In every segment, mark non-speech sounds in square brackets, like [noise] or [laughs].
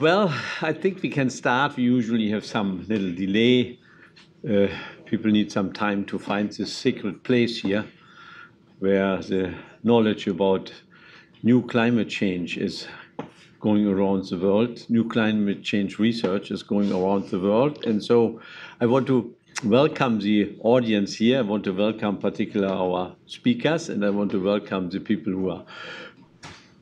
Well, I think we can start. We usually have some little delay. Uh, people need some time to find this secret place here where the knowledge about new climate change is going around the world. New climate change research is going around the world. And so I want to welcome the audience here. I want to welcome particularly our speakers, and I want to welcome the people who are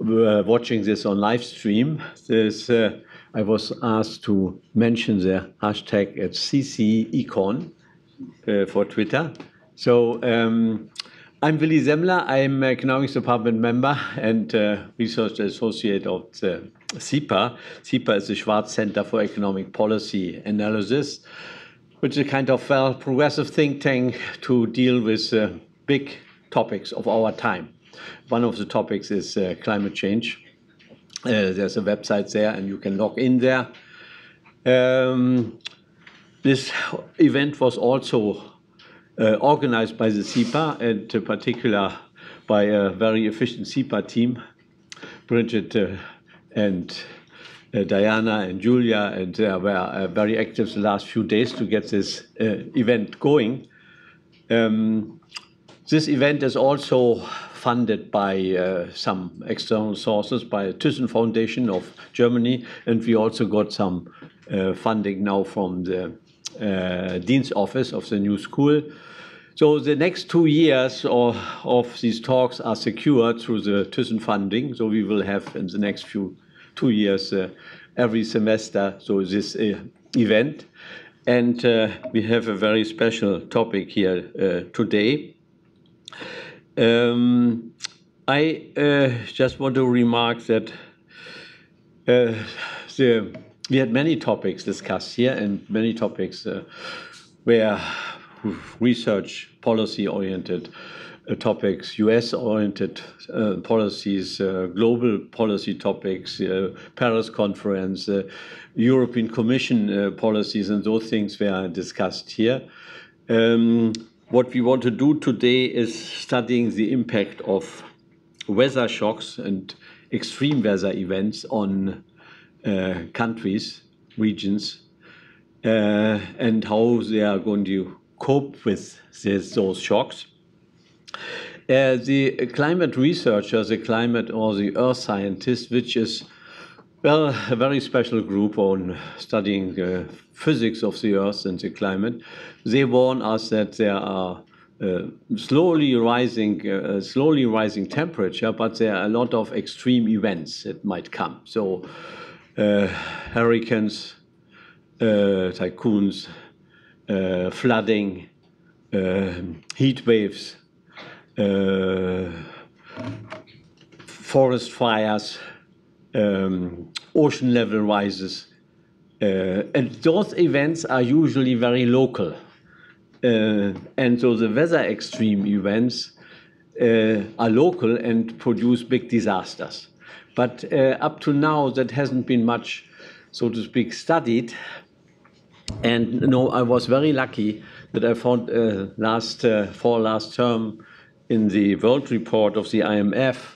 uh, watching this on live stream. This, uh, I was asked to mention the hashtag at CCEcon uh, for Twitter. So um, I'm Willi Semmler. I'm economics department member and uh, research associate of the. SCEPA is the Schwartz Center for Economic Policy Analysis, which is a kind of well progressive think tank to deal with uh, big topics of our time. One of the topics is uh, climate change. Uh, there's a website there, and you can log in there. Um, this event was also uh, organized by the SCEPA, and in particular by a very efficient SCEPA team, Bridget uh, and uh, Diana and Julia, and they were uh, very active the last few days to get this uh, event going. Um, this event is also funded by uh, some external sources, by the Thyssen Foundation of Germany, and we also got some uh, funding now from the uh, Dean's Office of the new school. So the next two years of, of these talks are secured through the Thyssen funding. So we will have in the next few two years uh, every semester so this uh, event. And uh, we have a very special topic here today. Um, I uh, just want to remark that uh, the, we had many topics discussed here and many topics uh, where research policy oriented uh, topics, US oriented uh, policies, uh, global policy topics, Paris conference, European Commission policies, and those things were discussed here. Um, what we want to do today is studying the impact of weather shocks and extreme weather events on uh, countries, regions, uh, and how they are going to cope with this, those shocks. Uh, the climate researcher, the climate or the earth scientist, which is well, a very special group on studying uh, physics of the Earth and the climate. They warn us that there are uh, slowly rising, uh, slowly rising temperature, but there are a lot of extreme events that might come. So, uh, hurricanes, uh, typhoons, uh, flooding, heat waves, forest fires um, ocean level rises. Uh, and those events are usually very local. Uh, and so the weather extreme events uh, are local and produce big disasters. But uh, up to now, that hasn't been much, so to speak, studied. And you know, I was very lucky that I found uh, last uh, for last term in the World Report of the IMF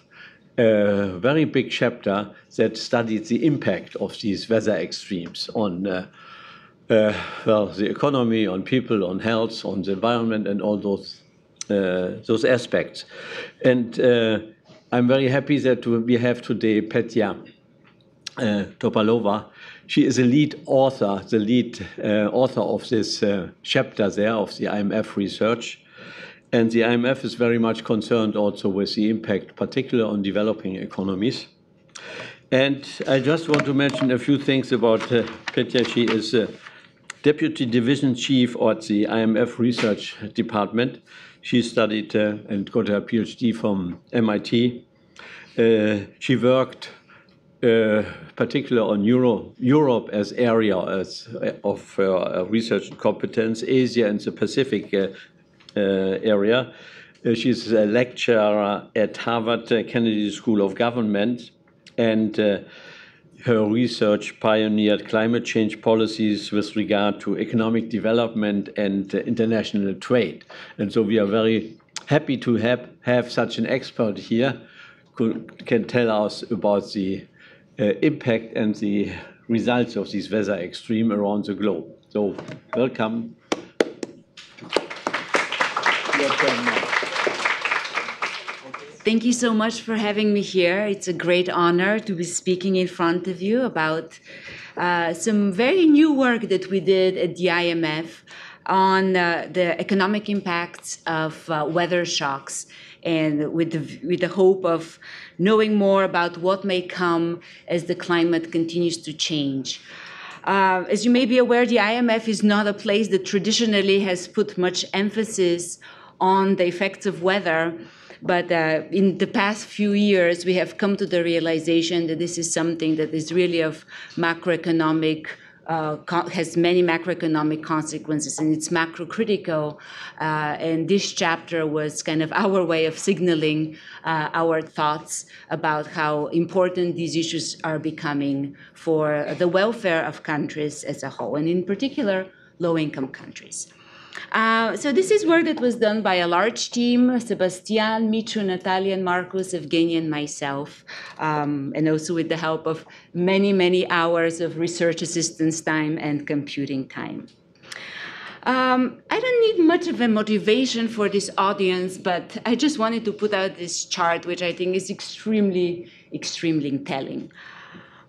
a very big chapter that studied the impact of these weather extremes on, uh, uh, well, the economy, on people, on health, on the environment, and all those uh, those aspects. And uh, I'm very happy that we have today Petia uh, Topalova. She is a lead author, the lead uh, author of this chapter there of the IMF research. And the IMF is very much concerned also with the impact, particularly on developing economies. And I just want to mention a few things about uh, Petia. She is a deputy division chief at the IMF research department. She studied uh, and got her PhD from MIT. Uh, she worked uh, particularly on Euro, Europe as area as, uh, of uh, research competence, Asia and the Pacific uh, uh, area. Uh, she's a lecturer at Harvard uh, Kennedy School of Government, and her research pioneered climate change policies with regard to economic development and uh, international trade. And so we are very happy to have, have such an expert here who can tell us about the uh, impact and the results of this weather extreme around the globe. So welcome. Thank you so much for having me here. It's a great honor to be speaking in front of you about uh, some very new work that we did at the IMF on uh, the economic impacts of uh, weather shocks and with the, with the hope of knowing more about what may come as the climate continues to change. Uh, as you may be aware, the IMF is not a place that traditionally has put much emphasis on the effects of weather. But uh, in the past few years, we have come to the realization that this is something that is really of macroeconomic uh, has many macroeconomic consequences and it's macro critical. Uh, and this chapter was kind of our way of signaling uh, our thoughts about how important these issues are becoming for the welfare of countries as a whole, and in particular, low income countries. Uh, so this is work that was done by a large team, Sebastian, Michu, Natalia, and Marcus, Evgeny, and myself, um, and also with the help of many, many hours of research assistance time and computing time. Um, I don't need much of a motivation for this audience, but I just wanted to put out this chart, which I think is extremely, extremely telling.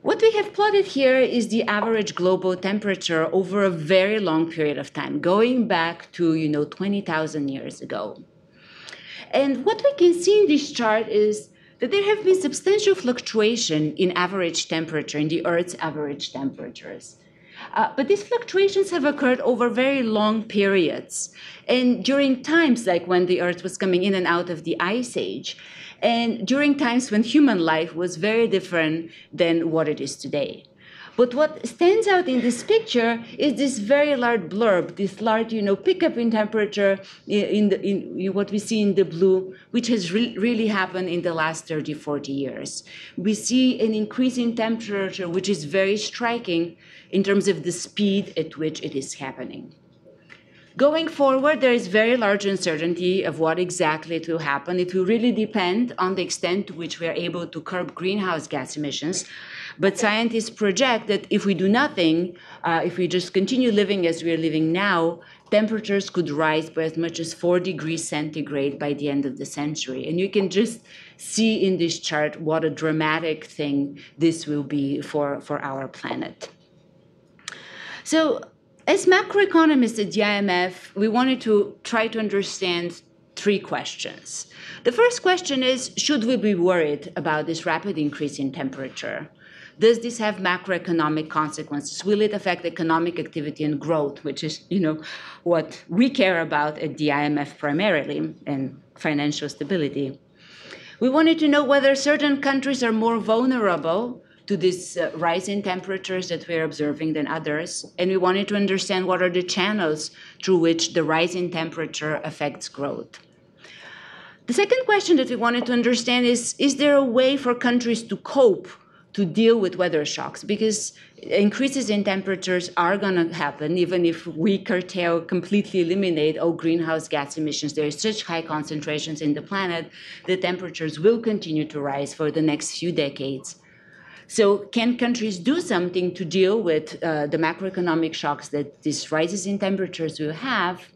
What we have plotted here is the average global temperature over a very long period of time, going back to, you know, 20,000 years ago. And what we can see in this chart is that there have been substantial fluctuation in average temperature, in the Earth's average temperatures. Uh, but these fluctuations have occurred over very long periods. And during times like when the Earth was coming in and out of the Ice Age, and during times when human life was very different than what it is today. But what stands out in this picture is this very large blurb, this large, you know, pickup in temperature in, the, in what we see in the blue, which has re- really happened in the last 30, 40 years. We see an increase in temperature, which is very striking in terms of the speed at which it is happening. Going forward, there is very large uncertainty of what exactly it will happen. It will really depend on the extent to which we are able to curb greenhouse gas emissions. But scientists project that if we do nothing, uh, if we just continue living as we are living now, temperatures could rise by as much as 4 degrees centigrade by the end of the century. And you can just see in this chart what a dramatic thing this will be for, for our planet. So as macroeconomists at the IMF, we wanted to try to understand three questions. The first question is Should we be worried about this rapid increase in temperature? Does this have macroeconomic consequences? Will it affect economic activity and growth, which is, you know, what we care about at the IMF primarily, and financial stability? We wanted to know whether certain countries are more vulnerable to this uh, rise in temperatures that we're observing than others. And we wanted to understand what are the channels through which the rise in temperature affects growth. The second question that we wanted to understand is Is there a way for countries to cope, to deal with weather shocks? Because increases in temperatures are going to happen, even if we curtail, completely eliminate all greenhouse gas emissions. There are such high concentrations in the planet the temperatures will continue to rise for the next few decades. So, can countries do something to deal with uh, the macroeconomic shocks that these rises in temperatures will have?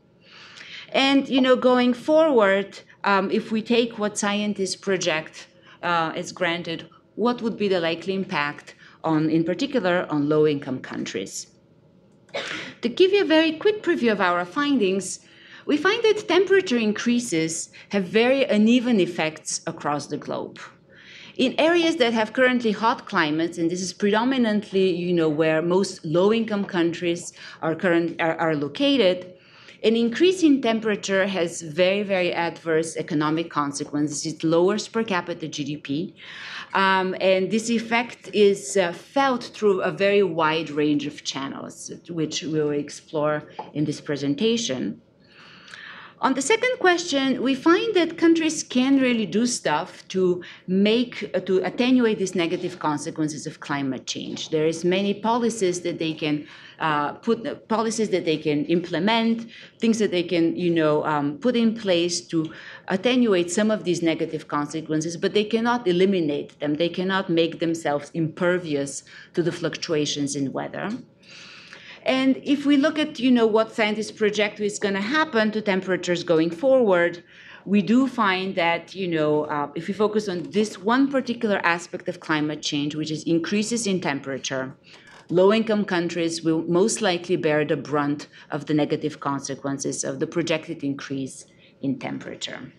And you know, going forward, um, if we take what scientists project uh, as granted, what would be the likely impact on, in particular, on low-income countries? To give you a very quick preview of our findings, we find that temperature increases have very uneven effects across the globe. In areas that have currently hot climates, and this is predominantly, you know, where most low-income countries are, current, are, are located, an increase in temperature has very, very adverse economic consequences. It lowers per capita GDP. Um, and this effect is uh, felt through a very wide range of channels, which we'll explore in this presentation. On the second question, we find that countries can really do stuff to make uh, to attenuate these negative consequences of climate change. There is many policies that they can uh, put uh, policies that they can implement, things that they can you know um, put in place to attenuate some of these negative consequences, but they cannot eliminate them. They cannot make themselves impervious to the fluctuations in weather. And if we look at, you know, what scientists project is going to happen to temperatures going forward, we do find that, you know, uh, if we focus on this one particular aspect of climate change, which is increases in temperature, low-income countries will most likely bear the brunt of the negative consequences of the projected increase in temperature.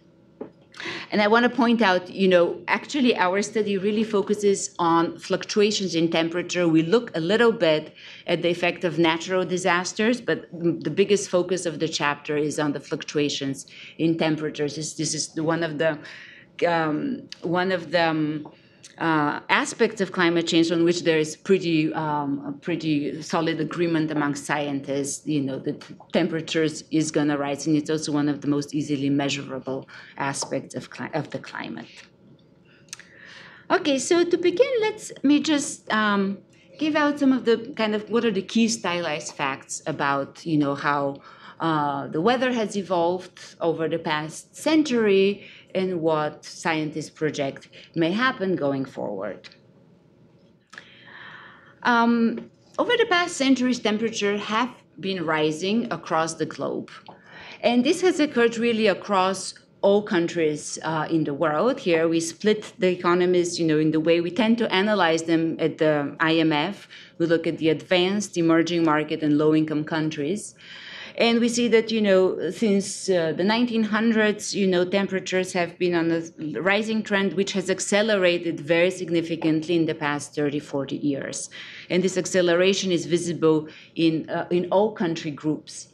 And I want to point out, you know, actually our study really focuses on fluctuations in temperature. We look a little bit at the effect of natural disasters, but the biggest focus of the chapter is on the fluctuations in temperatures. This, this is one of the um, one of the um, uh, aspects of climate change on which there is pretty um, pretty solid agreement among scientists. You know, that temperatures is going to rise, and it's also one of the most easily measurable aspects of of the climate. Okay, so to begin, let's me just um, give out some of the kind of what are the key stylized facts about you know how uh, the weather has evolved over the past century and what scientists project may happen going forward. Um, over the past centuries, temperatures have been rising across the globe. And this has occurred really across all countries uh, in the world. Here we split the economies, you know, in the way we tend to analyze them at the IMF. We look at the advanced, emerging market, and low-income countries. And we see that, you know, since uh, the 1900s, you know, temperatures have been on a rising trend, which has accelerated very significantly in the past 30, 40 years. And this acceleration is visible in, uh, in all country groups.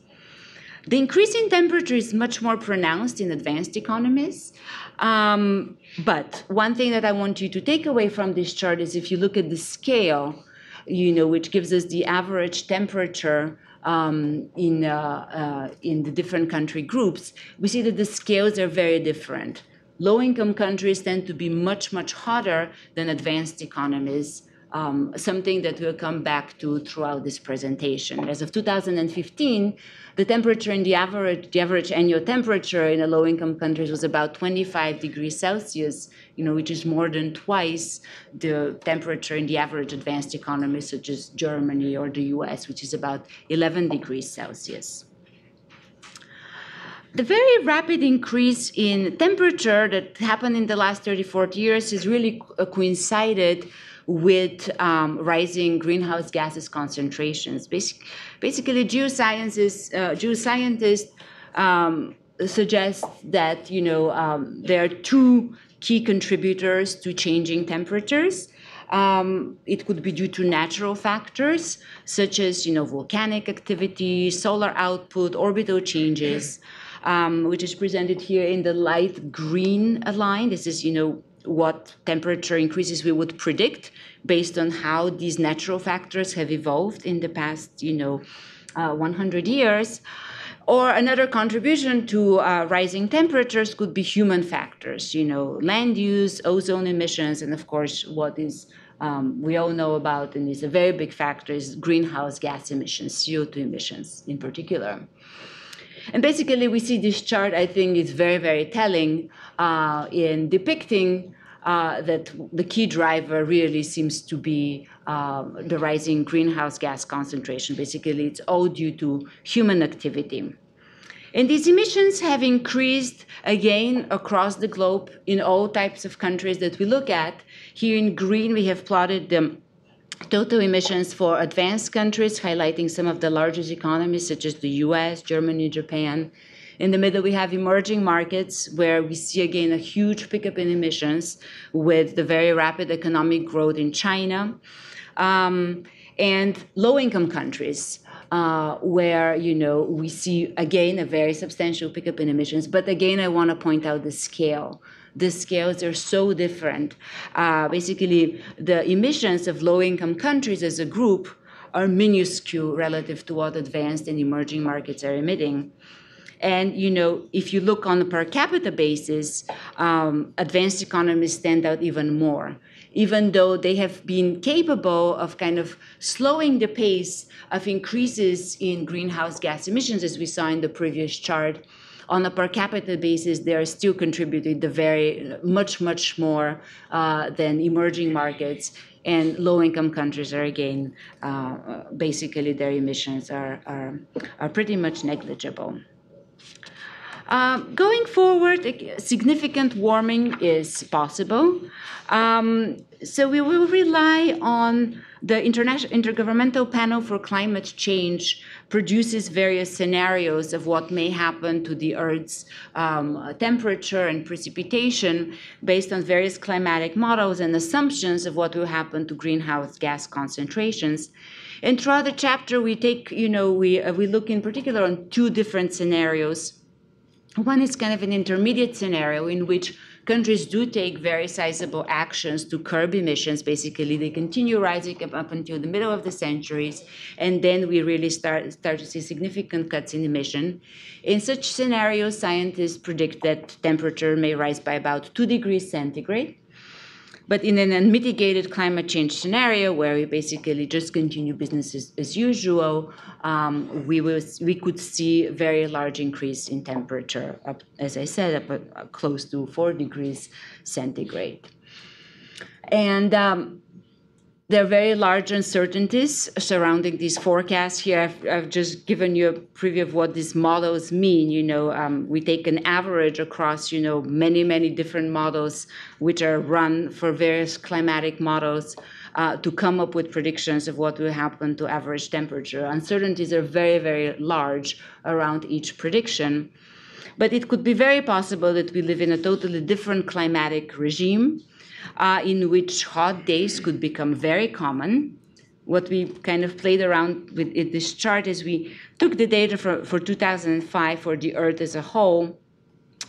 The increase in temperature is much more pronounced in advanced economies. Um, but one thing that I want you to take away from this chart is if you look at the scale, you know, which gives us the average temperature um, in, uh, uh, in the different country groups, we see that the scales are very different. Low income countries tend to be much, much hotter than advanced economies um, something that we'll come back to throughout this presentation. As of 2015, the temperature in the average, the average annual temperature in the low-income countries was about 25 degrees Celsius, you know, which is more than twice the temperature in the average advanced economies, such as Germany or the US, which is about 11 degrees Celsius. The very rapid increase in temperature that happened in the last 30, 40 years is really coincided with um, rising greenhouse gases concentrations. Basic, basically, geosciences, uh, geoscientists um, suggest that you know um, there are two key contributors to changing temperatures. Um, it could be due to natural factors such as you know volcanic activity, solar output, orbital changes, um, which is presented here in the light green line. This is you know what temperature increases we would predict based on how these natural factors have evolved in the past, you know, uh, 100 years. Or another contribution to uh, rising temperatures could be human factors, you know, land use, ozone emissions, and of course, what is um, we all know about and is a very big factor is greenhouse gas emissions, CO2 emissions in particular. And basically, we see this chart, I think, is very, very telling uh, in depicting uh, that the key driver really seems to be um, the rising greenhouse gas concentration. Basically, it's all due to human activity. And these emissions have increased again across the globe in all types of countries that we look at. Here in green, we have plotted the total emissions for advanced countries, highlighting some of the largest economies such as the US, Germany, Japan. In the middle, we have emerging markets where we see again a huge pickup in emissions with the very rapid economic growth in China. Um, and low income countries uh, where you know we see again a very substantial pickup in emissions. But again, I want to point out the scale the scales are so different. Uh, basically, the emissions of low income countries as a group are minuscule relative to what advanced and emerging markets are emitting. And you know, if you look on a per capita basis, um, advanced economies stand out even more, even though they have been capable of kind of slowing the pace of increases in greenhouse gas emissions, as we saw in the previous chart. On a per capita basis, they are still contributing the very much, much more uh, than emerging markets and low-income countries are again uh, basically their emissions are, are, are pretty much negligible. Uh, going forward, significant warming is possible. Um, so we will rely on the International Intergovernmental Panel for Climate Change produces various scenarios of what may happen to the Earth's um, temperature and precipitation based on various climatic models and assumptions of what will happen to greenhouse gas concentrations. And throughout the chapter, we take, you know, we, uh, we look in particular on two different scenarios. One is kind of an intermediate scenario in which countries do take very sizable actions to curb emissions. Basically, they continue rising up, until the middle of the centuries, and then we really start, start to see significant cuts in emission. In such scenarios, scientists predict that temperature may rise by about 2 degrees centigrade. But in an unmitigated climate change scenario where we basically just continue business as, as usual, um, we, will, we could see a very large increase in temperature, up, as I said, up, close to 4 degrees centigrade. And um, there are very large uncertainties surrounding these forecasts. Here, I've, I've, just given you a preview of what these models mean. You know, um, we take an average across, you know, many, many different models which are run for various climatic models uh, to come up with predictions of what will happen to average temperature. Uncertainties are very, very large around each prediction. But it could be very possible that we live in a totally different climatic regime uh, in which hot days could become very common. What we kind of played around with in this chart is we took the data for, for 2005 for the Earth as a whole,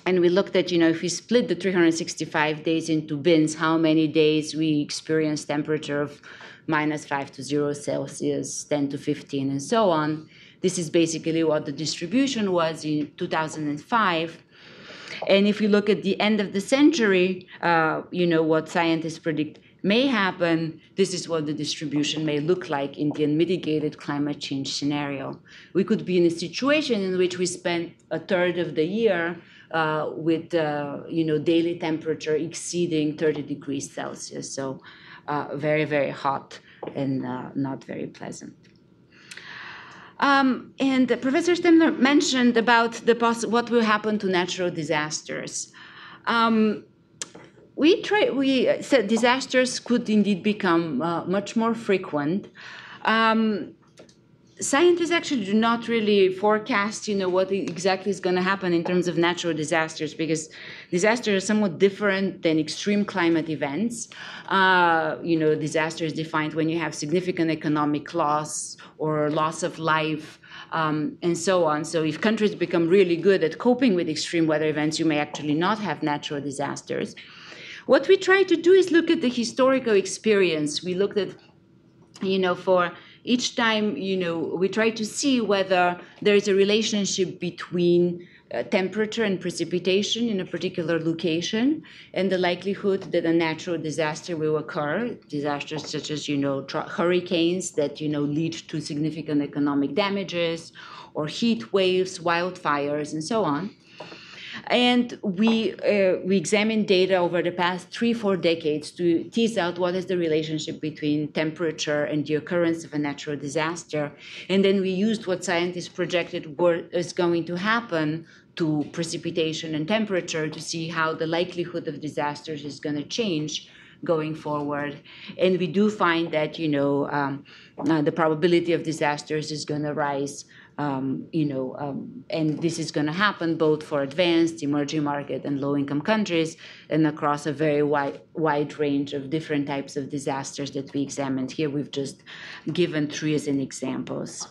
and we looked at, you know, if we split the 365 days into bins, how many days we experience temperature of minus 5 to 0 Celsius, 10 to 15, and so on. This is basically what the distribution was in 2005. And if you look at the end of the century, uh, you know, what scientists predict may happen, this is what the distribution may look like in the unmitigated climate change scenario. We could be in a situation in which we spend a third of the year uh, with, uh, you know, daily temperature exceeding 30 degrees Celsius. So uh, very, very hot and uh, not very pleasant. Um, and Professor Semmler mentioned about the what will happen to natural disasters. Um, we try, we said disasters could indeed become uh, much more frequent. Um, scientists actually do not really forecast, you know, what exactly is going to happen in terms of natural disasters because disasters are somewhat different than extreme climate events. Uh, you know, disaster is defined when you have significant economic loss or loss of life. Um, and so on. So, if countries become really good at coping with extreme weather events, you may actually not have natural disasters. What we try to do is look at the historical experience. We looked at, you know, for each time, you know, we try to see whether there is a relationship between uh, temperature and precipitation in a particular location and the likelihood that a natural disaster will occur. Disasters such as you know hurricanes that you know lead to significant economic damages or heat waves wildfires and so on and we, uh, we examined data over the past three, four decades to tease out what is the relationship between temperature and the occurrence of a natural disaster. And then we used what scientists projected is going to happen to precipitation and temperature to see how the likelihood of disasters is going to change going forward. And we do find that, you know, um, uh, the probability of disasters is going to rise um, you know, um, and this is going to happen both for advanced, emerging market, and low-income countries, and across a very wide, wide range of different types of disasters that we examined here. We've just given three as an examples.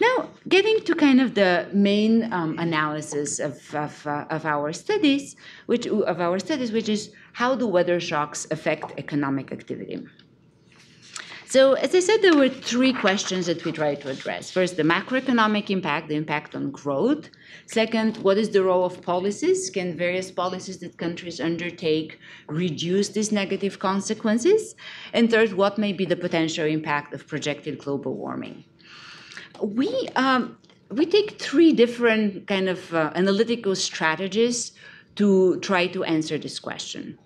Now, getting to kind of the main um, analysis of, of, uh, of our studies, which of our studies, which is how do weather shocks affect economic activity? So, as I said, there were three questions that we tried to address. First, the macroeconomic impact, the impact on growth. Second, what is the role of policies? Can various policies that countries undertake reduce these negative consequences? And third, what may be the potential impact of projected global warming? We, um, we take three different kind of uh, analytical strategies to try to answer this question.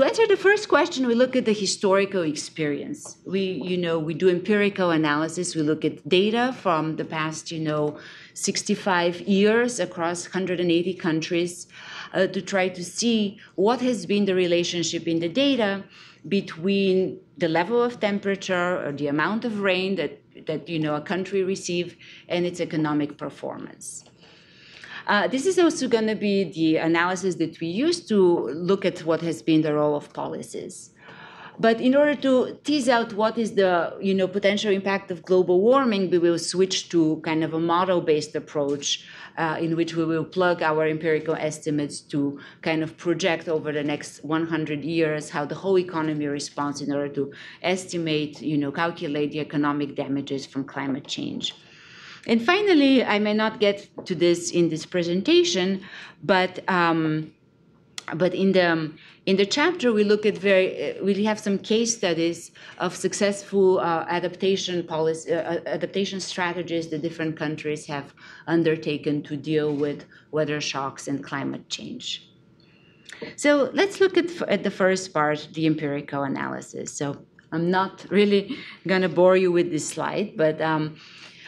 To answer the first question, we look at the historical experience. We, you know, we do empirical analysis. We look at data from the past, you know, 65 years across 180 countries uh, to try to see what has been the relationship in the data between the level of temperature or the amount of rain that, that you know, a country receives and its economic performance. Uh, this is also going to be the analysis that we use to look at what has been the role of policies. But in order to tease out what is the you know, potential impact of global warming, we will switch to kind of a model-based approach uh, in which we will plug our empirical estimates to kind of project over the next 100 years how the whole economy responds in order to estimate, you know, calculate the economic damages from climate change. And finally, I may not get to this in this presentation, but um, but in the in the chapter we look at very uh, we have some case studies of successful uh, adaptation policy uh, uh, adaptation strategies that different countries have undertaken to deal with weather shocks and climate change. So let's look at, at the first part, the empirical analysis. So I'm not really going to bore you with this slide, but um,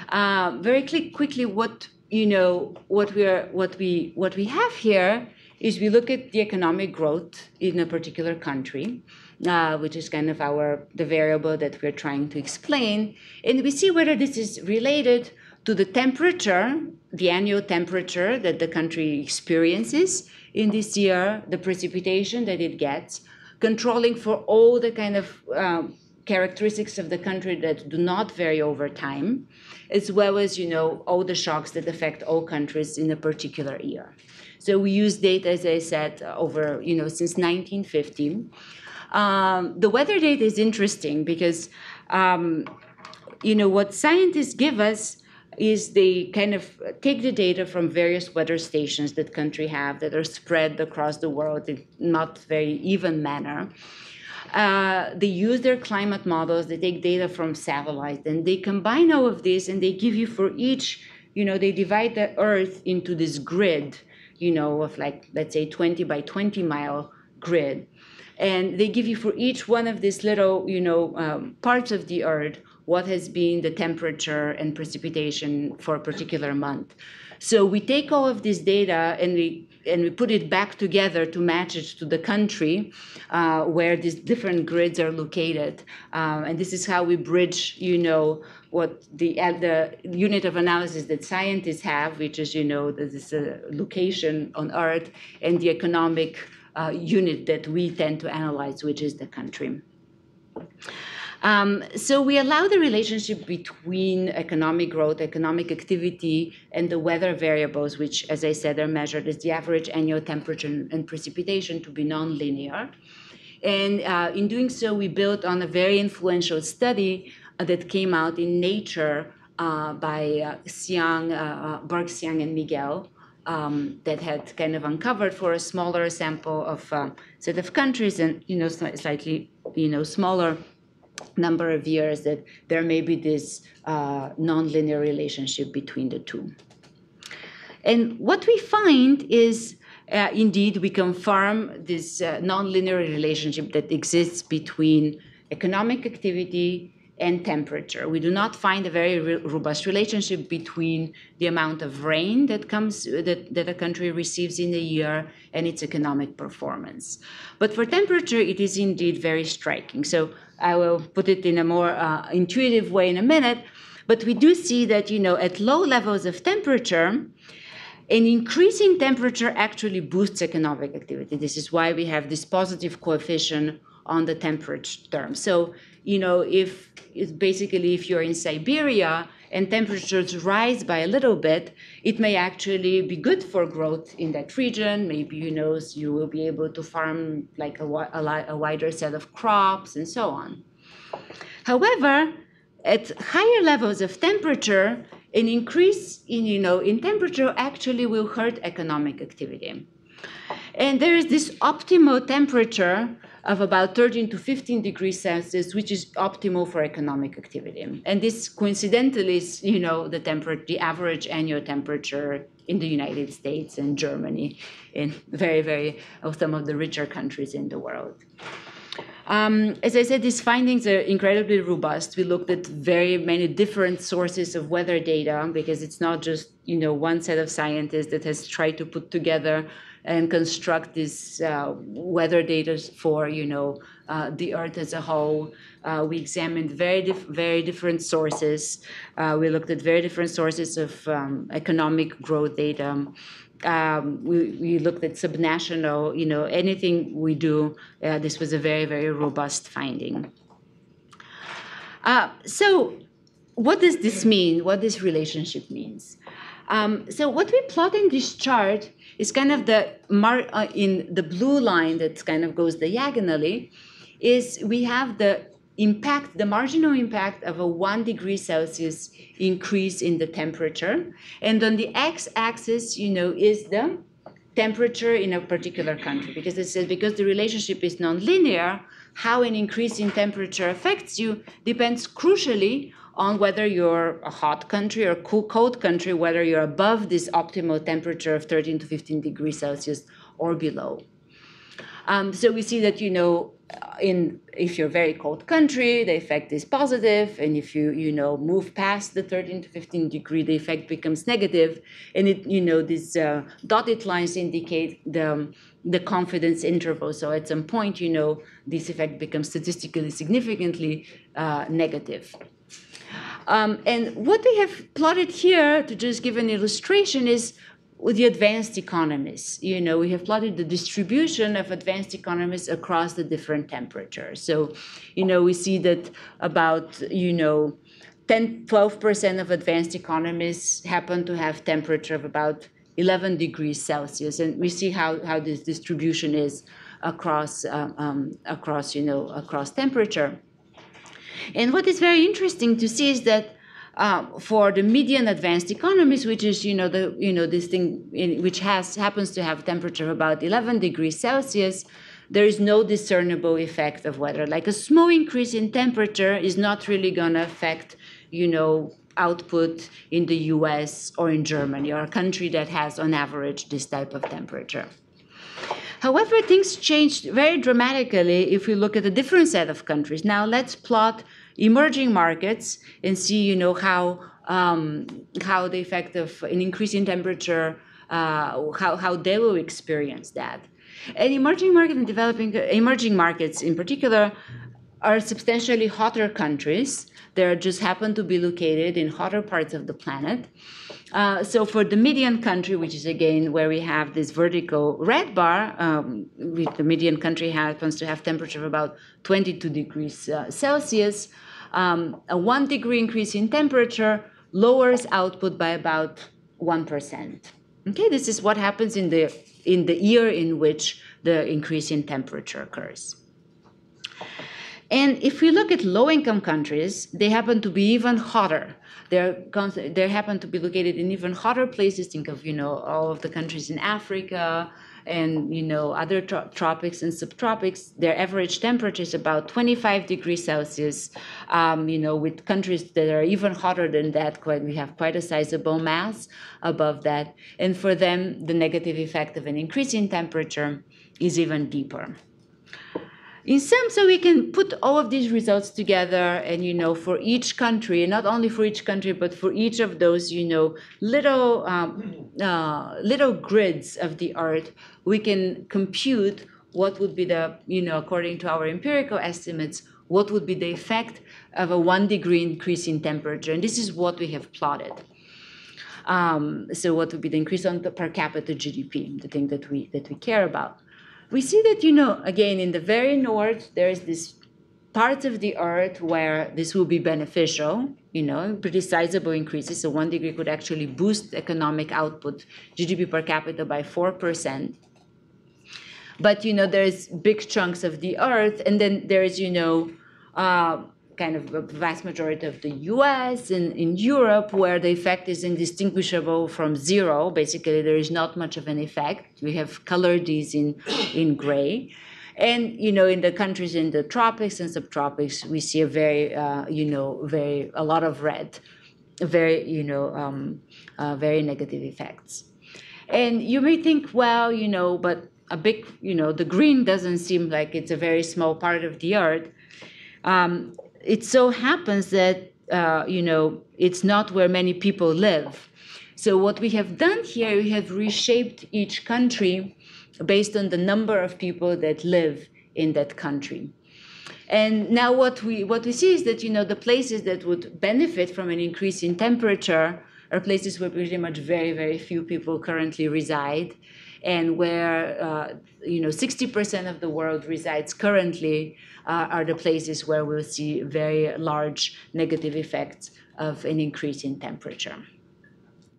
uh, very quick, quickly, what you know, what we are, what we, what we have here is we look at the economic growth in a particular country, uh, which is kind of our the variable that we're trying to explain, and we see whether this is related to the temperature, the annual temperature that the country experiences in this year, the precipitation that it gets, controlling for all the kind of uh, characteristics of the country that do not vary over time, as well as you know all the shocks that affect all countries in a particular year. So we use data, as I said, over you know since 1950. Um, the weather data is interesting because um, you know what scientists give us is they kind of take the data from various weather stations that country have that are spread across the world in not very even manner uh, they use their climate models, they take data from satellites, and they combine all of this and they give you for each, you know, they divide the Earth into this grid, you know, of like, let's say 20 by 20 mile grid. And they give you for each one of these little, you know, um, parts of the Earth what has been the temperature and precipitation for a particular month. So we take all of this data and we and we put it back together to match it to the country uh, where these different grids are located. Um, and this is how we bridge, you know, what the, uh, the unit of analysis that scientists have, which is, you know, this uh, location on Earth, and the economic uh, unit that we tend to analyze, which is the country. Um, so we allow the relationship between economic growth, economic activity, and the weather variables, which, as I said, are measured as the average annual temperature and precipitation, to be nonlinear. And uh, in doing so, we built on a very influential study uh, that came out in Nature uh, by uh, Hsiang, uh, uh, Burke, Hsiang, and Miguel. Um, that had kind of uncovered for a smaller sample of uh, set of countries and you know slightly you know smaller number of years that there may be this uh, nonlinear relationship between the two. And what we find is uh, indeed we confirm this uh, nonlinear relationship that exists between economic activity and temperature. We do not find a very robust relationship between the amount of rain that comes that, that a country receives in a year and its economic performance. But for temperature, it is indeed very striking. So I will put it in a more uh, intuitive way in a minute. But we do see that, you know, at low levels of temperature, an increasing temperature actually boosts economic activity. This is why we have this positive coefficient on the temperature term. So, you know, if basically if you're in Siberia and temperatures rise by a little bit, it may actually be good for growth in that region. Maybe you know you will be able to farm like a, a, a wider set of crops and so on. However, at higher levels of temperature, an increase in, you know, in temperature actually will hurt economic activity. And there is this optimal temperature of about 13 to 15 degrees Celsius, which is optimal for economic activity. And this coincidentally is, you know, the temperature, the average annual temperature in the United States and Germany, in very, very, of some of the richer countries in the world. Um, as I said, these findings are incredibly robust. We looked at very many different sources of weather data because it's not just you know one set of scientists that has tried to put together and construct this uh, weather data for you know uh, the Earth as a whole. Uh, we examined very dif- very different sources. Uh, we looked at very different sources of um, economic growth data. Um, we, we looked at subnational, you know, anything we do, uh, this was a very, very robust finding. Uh, so what does this mean? What this relationship means? Um, so what we plot in this chart is kind of the mar- uh, in the blue line that kind of goes diagonally, is we have the impact, the marginal impact of a one degree Celsius increase in the temperature. And on the x-axis, you know, is the temperature in a particular country because it says because the relationship is nonlinear, how an increase in temperature affects you depends crucially on whether you're a hot country or cool, cold country, whether you're above this optimal temperature of 13 to 15 degrees Celsius or below. Um, so we see that, you know, in if you're very cold country, the effect is positive, and if you you know move past the 13 to 15 degree, the effect becomes negative, and it you know these uh, dotted lines indicate the the confidence interval. So at some point, you know, this effect becomes statistically significantly uh, negative. Um, and what we have plotted here, to just give an illustration, is with the advanced economies. You know, we have plotted the distribution of advanced economies across the different temperatures. So, you know, we see that about, you know, 10, 12% of advanced economies happen to have temperature of about 11 degrees Celsius. And we see how, how this distribution is across, uh, um, across, you know, across temperature. And what is very interesting to see is that uh, for the median advanced economies, which is you know the you know this thing in, which has happens to have a temperature of about 11 degrees Celsius, there is no discernible effect of weather. Like a small increase in temperature is not really going to affect you know output in the U.S. or in Germany or a country that has on average this type of temperature. However, things changed very dramatically if we look at a different set of countries. Now let's plot emerging markets and see, you know, how um, how the effect of an increase in temperature, uh, how how they will experience that. And emerging market and developing emerging markets in particular are substantially hotter countries. They just happen to be located in hotter parts of the planet. Uh, so for the median country, which is again where we have this vertical red bar, um, the median country happens to have temperature of about 22 degrees uh, Celsius. Um, a one degree increase in temperature lowers output by about 1%. Okay, this is what happens in the, in the year in which the increase in temperature occurs. And if we look at low income countries, they happen to be even hotter. They're, they happen to be located in even hotter places. Think of, you know, all of the countries in Africa and, you know, other tro- tropics and subtropics. Their average temperature is about 25 degrees Celsius. Um, you know, with countries that are even hotter than that, quite, we have quite a sizable mass above that. And for them, the negative effect of an increase in temperature is even deeper in some so we can put all of these results together and you know for each country not only for each country but for each of those you know little um, uh, little grids of the earth we can compute what would be the you know according to our empirical estimates what would be the effect of a one degree increase in temperature. And this is what we have plotted. Um, so what would be the increase on the per capita gdp the thing that we that we care about we see that, you know, again, in the very north, there's this part of the earth where this will be beneficial, you know, pretty sizable increases. So one degree could actually boost economic output, GDP per capita by 4%. But, you know, there's big chunks of the earth, and then there's, you know, uh, kind of a vast majority of the US and in Europe, where the effect is indistinguishable from zero. Basically, there is not much of an effect. We have colored these in, in gray. And you know, in the countries in the tropics and subtropics, we see a very, uh, you know, very a lot of red, very, you know, um, uh, very negative effects. And you may think, well, you know, but a big, you know, the green doesn't seem like it's a very small part of the earth. Um, it so happens that, uh, you know, it's not where many people live. So what we have done here, we have reshaped each country based on the number of people that live in that country. And now what we what we see is that you know the places that would benefit from an increase in temperature are places where pretty much very very few people currently reside, and where uh, you know 60% of the world resides currently uh, are the places where we'll see very large negative effects of an increase in temperature.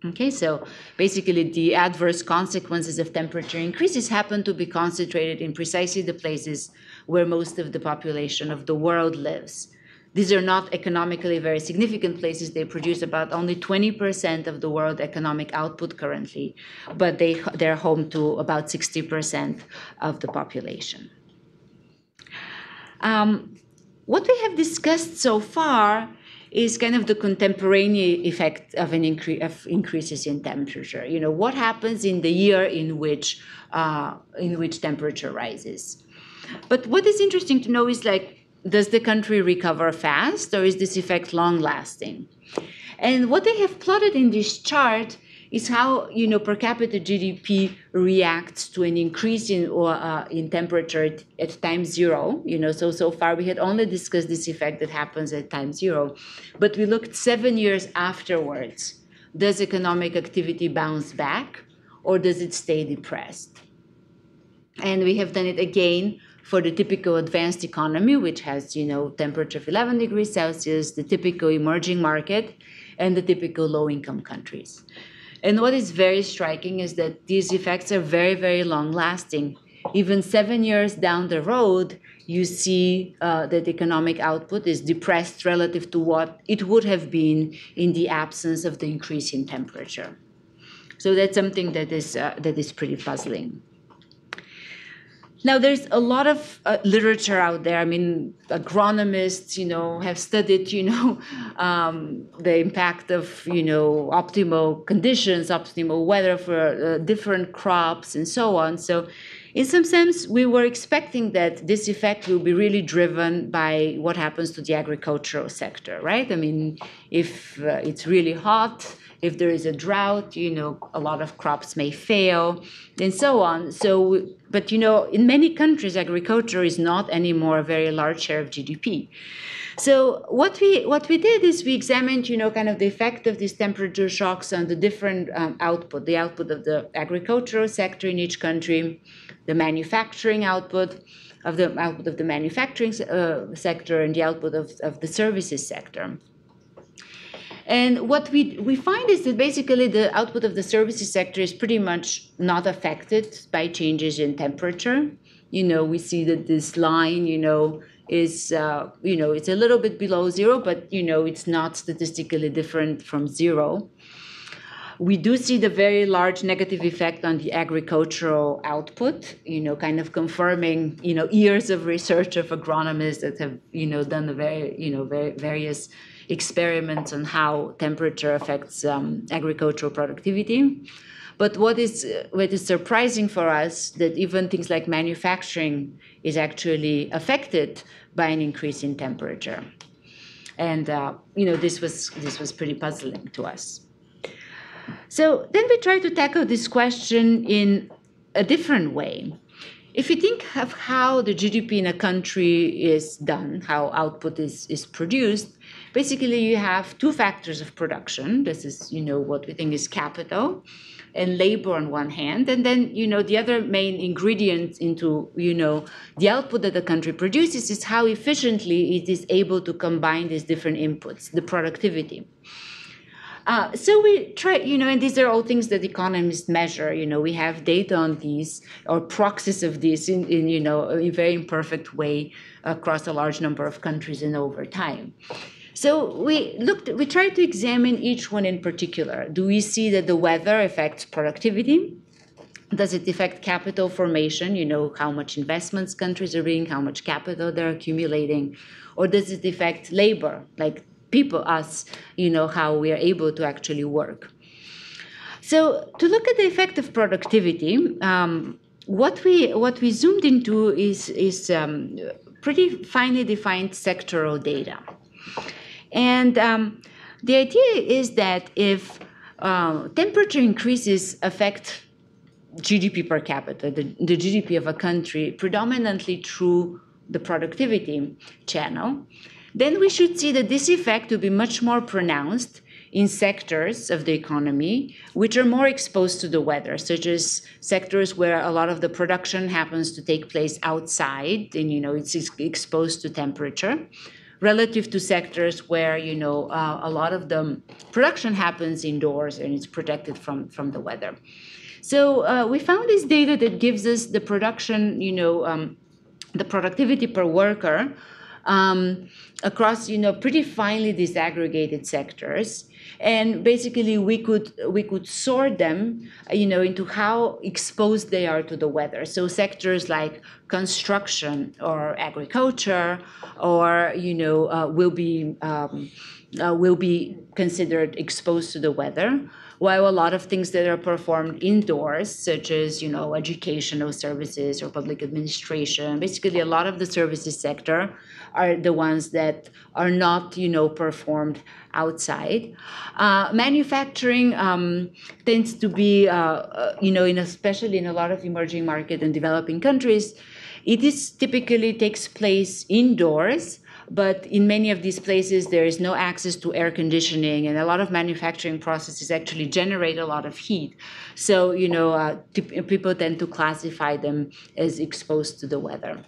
Okay, so basically the adverse consequences of temperature increases happen to be concentrated in precisely the places where most of the population of the world lives. These are not economically very significant places. They produce about only 20% of the world economic output currently, but they, they're home to about 60% of the population. Um, what we have discussed so far is kind of the contemporaneous effect of an increase of increases in temperature. You know, what happens in the year in which uh, in which temperature rises. But what is interesting to know is like, does the country recover fast, or is this effect long lasting? And what they have plotted in this chart is how you know per capita GDP reacts to an increase in uh, in temperature at, at, time zero. You know, so so far we had only discussed this effect that happens at time zero, but we looked seven years afterwards. Does economic activity bounce back, or does it stay depressed? And we have done it again for the typical advanced economy, which has you know temperature of 11 degrees Celsius, the typical emerging market, and the typical low-income countries. And what is very striking is that these effects are very, very long lasting. Even seven years down the road, you see uh, that economic output is depressed relative to what it would have been in the absence of the increase in temperature. So that's something that is, uh, that is pretty puzzling. Now, there's a lot of uh, literature out there. I mean, agronomists, you know, have studied, you know, [laughs] um, the impact of, you know, optimal conditions, optimal weather for uh, different crops, and so on. So, in some sense, we were expecting that this effect will be really driven by what happens to the agricultural sector, right? I mean, if uh, it's really hot, if there is a drought, you know, a lot of crops may fail, and so on. So, but you know, in many countries, agriculture is not anymore a very large share of GDP. So what we what we did is we examined, you know, kind of the effect of these temperature shocks on the different um, output, the output of the agricultural sector in each country, the manufacturing output of the output of the manufacturing uh, sector, and the output of, of the services sector. And what we, we find is that basically the output of the services sector is pretty much not affected by changes in temperature. You know, we see that this line, you know, is, uh, you know, it's a little bit below zero, but, you know, it's not statistically different from zero. We do see the very large negative effect on the agricultural output, you know, kind of confirming, you know, years of research of agronomists that have, you know, done the very, you know, very, various experiments on how temperature affects um, agricultural productivity. But what is what is surprising for us that even things like manufacturing is actually affected by an increase in temperature, and uh, you know this was this was pretty puzzling to us. So then we try to tackle this question in a different way. If you think of how the GDP in a country is done, how output is, is produced, basically you have two factors of production. This is, you know, what we think is capital and labor on one hand. And then, you know, the other main ingredient into, you know, the output that the country produces is how efficiently it is able to combine these different inputs, the productivity. Uh, so we try, you know, and these are all things that economists measure. You know, we have data on these or proxies of these in, in you know, a very imperfect way across a large number of countries and over time. So we looked, we tried to examine each one in particular. Do we see that the weather affects productivity? Does it affect capital formation? You know, how much investments countries are doing, how much capital they're accumulating, or does it affect labor, like people, us, you know, how we are able to actually work? So to look at the effect of productivity, um, what we what we zoomed into is is um, pretty finely defined sectoral data. And um, the idea is that if uh, temperature increases affect GDP per capita, the, the GDP of a country, predominantly through the productivity channel, then we should see that this effect will be much more pronounced in sectors of the economy which are more exposed to the weather, such as sectors where a lot of the production happens to take place outside and you know it's exposed to temperature relative to sectors where you know uh, a lot of the production happens indoors and it's protected from from the weather. So uh, we found this data that gives us the production, you know, um, the productivity per worker um, across you know pretty finely disaggregated sectors and basically we could we could sort them you know into how exposed they are to the weather. So sectors like construction or agriculture or you know uh, will be um, uh, will be considered exposed to the weather while a lot of things that are performed indoors, such as you know educational services or public administration, basically a lot of the services sector are the ones that are not you know performed outside. Uh, manufacturing um, tends to be uh, uh you know in especially in a lot of emerging market and developing countries, it is typically takes place indoors but in many of these places, there is no access to air conditioning, and a lot of manufacturing processes actually generate a lot of heat. So, you know, uh, people tend to classify them as exposed to the weather.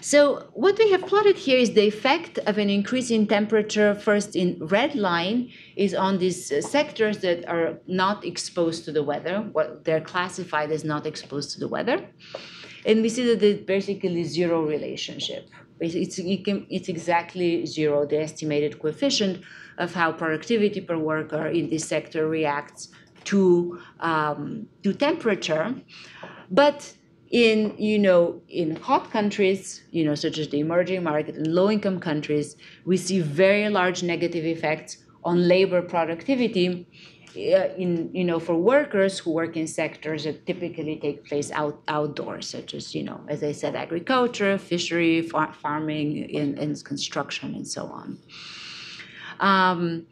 So what we have plotted here is the effect of an increase in temperature. First, in red line is on these uh, sectors that are not exposed to the weather. What they're classified as not exposed to the weather, and we see that there's basically zero relationship. It's, it's exactly zero, the estimated coefficient of how productivity per worker in this sector reacts to, um, to temperature. But in you know in hot countries you know such as the emerging market and low income countries we see very large negative effects on labor productivity in you know for workers who work in sectors that typically take place out outdoors, such as you know as I said, agriculture, fishery, far- farming, and, and construction, and so on. Um,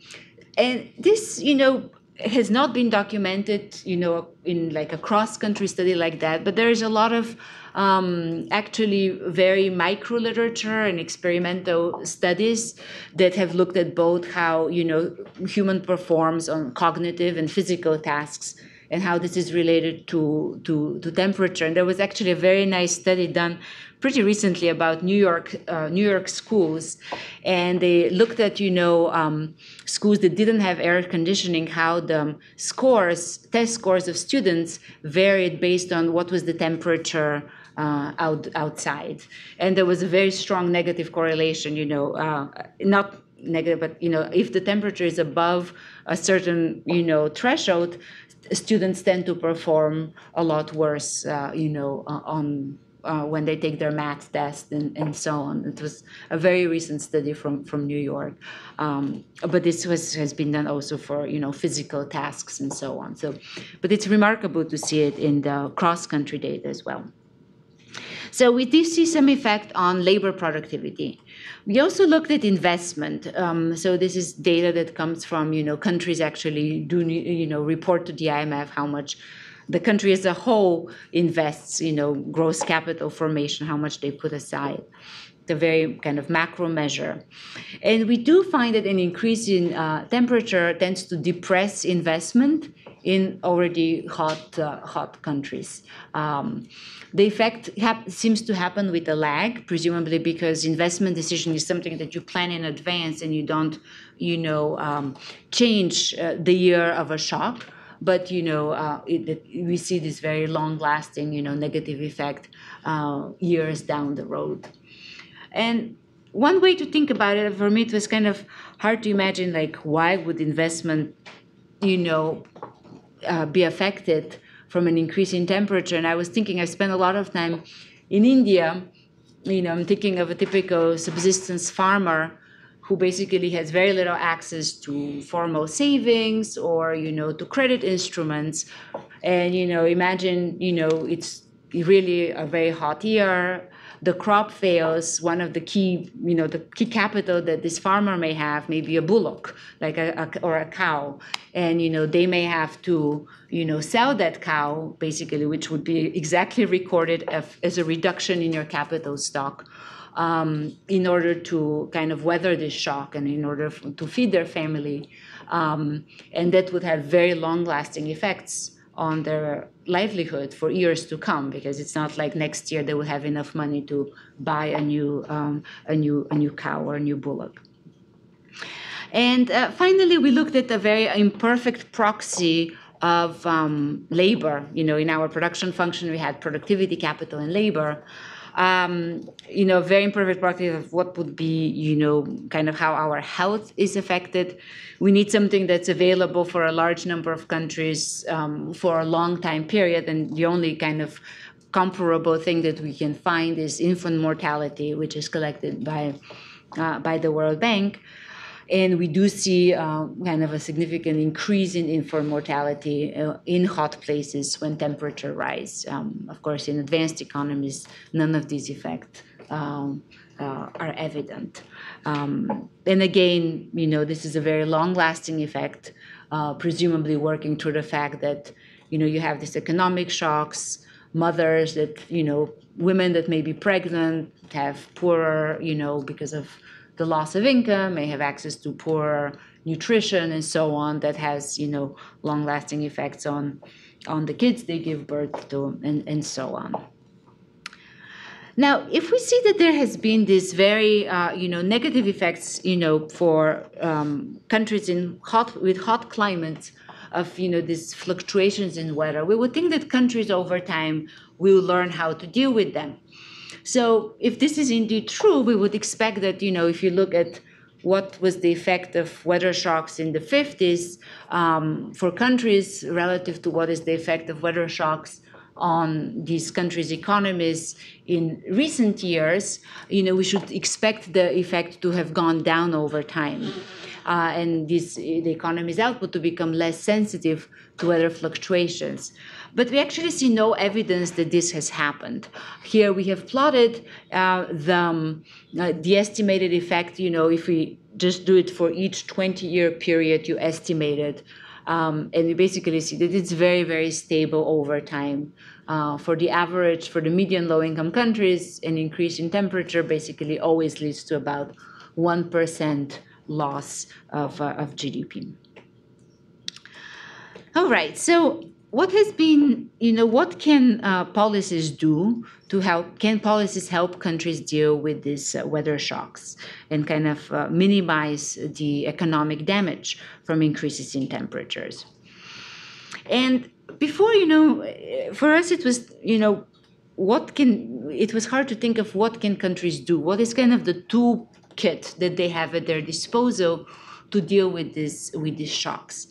and this you know has not been documented you know in like a cross country study like that, but there is a lot of um, actually very micro literature and experimental studies that have looked at both how you know human performs on cognitive and physical tasks and how this is related to, to, to temperature. And there was actually a very nice study done pretty recently about New York uh, New York schools, and they looked at you know um, schools that didn't have air conditioning, how the scores test scores of students varied based on what was the temperature uh, out, outside. And there was a very strong negative correlation, you know, uh, not negative, but, you know, if the temperature is above a certain, you know, threshold, students tend to perform a lot worse, uh, you know, on uh, when they take their math test and, and so on. It was a very recent study from, from New York. Um, but this was, has been done also for, you know, physical tasks and so on. So, but it's remarkable to see it in the cross-country data as well. So we did see some effect on labor productivity. We also looked at investment. Um, so this is data that comes from you know countries actually do you know report to the IMF how much the country as a whole invests you know gross capital formation how much they put aside the very kind of macro measure. And we do find that an increase in uh, temperature tends to depress investment in already hot uh, hot countries. Um, the effect seems to happen with a lag, presumably because investment decision is something that you plan in advance and you don't, you know, um, change uh, the year of a shock. But you know, uh, it, it, we see this very long-lasting, you know, negative effect uh, years down the road. And one way to think about it for me, it was kind of hard to imagine, like, why would investment, you know, uh, be affected from an increase in temperature. And I was thinking, I spent a lot of time in India. You know, I'm thinking of a typical subsistence farmer who basically has very little access to formal savings or you know to credit instruments and you know imagine you know it's really a very hot year the crop fails, one of the key, you know, the key capital that this farmer may have may be a bullock, like a, a, or a cow, and you know they may have to, you know, sell that cow basically, which would be exactly recorded as, as a reduction in your capital stock. Um, in order to kind of weather this shock and in order to feed their family. Um, and that would have very long lasting effects on their livelihood for years to come because it's not like next year they will have enough money to buy a new um, a new a new cow or a new bullock. And uh, finally, we looked at a very imperfect proxy of um, labor. You know, in our production function, we had productivity, capital, and labor um, you know, very imperfect practice of what would be, you know, kind of how our health is affected. We need something that's available for a large number of countries um, for a long time period, and the only kind of comparable thing that we can find is infant mortality, which is collected by uh, by the World Bank. And we do see uh, kind of a significant increase in infant mortality uh, in hot places when temperature rise. Um, of course, in advanced economies, none of these effects um, uh, are evident. Um, and again, you know, this is a very long-lasting effect, uh, presumably working through the fact that, you know, you have these economic shocks, mothers that, you know, women that may be pregnant have poorer, you know, because of the loss of income, may have access to poor nutrition and so on that has, you know, long-lasting effects on on the kids they give birth to and, and so on. Now, if we see that there has been this very, uh, you know, negative effects, you know, for um, countries in hot with hot climates of, you know, these fluctuations in weather, we would think that countries over time will learn how to deal with them. So if this is indeed true, we would expect that, you know, if you look at what was the effect of weather shocks in the 50s um, for countries relative to what is the effect of weather shocks on these countries' economies in recent years, you know, we should expect the effect to have gone down over time. Uh, and this, the economy's output to become less sensitive to weather fluctuations. But we actually see no evidence that this has happened. Here we have plotted uh, the, um, uh, the estimated effect, you know, if we just do it for each 20 year period you estimated. Um, and we basically see that it's very, very stable over time. Uh, for the average, for the median low income countries, an increase in temperature basically always leads to about 1% loss of, uh, of GDP. All right, so what has been, you know, what can uh, policies do to help? Can policies help countries deal with these uh, weather shocks and kind of uh, minimize the economic damage from increases in temperatures? And before, you know, for us it was, you know, what can it was hard to think of what can countries do? What is kind of the toolkit that they have at their disposal to deal with this with these shocks?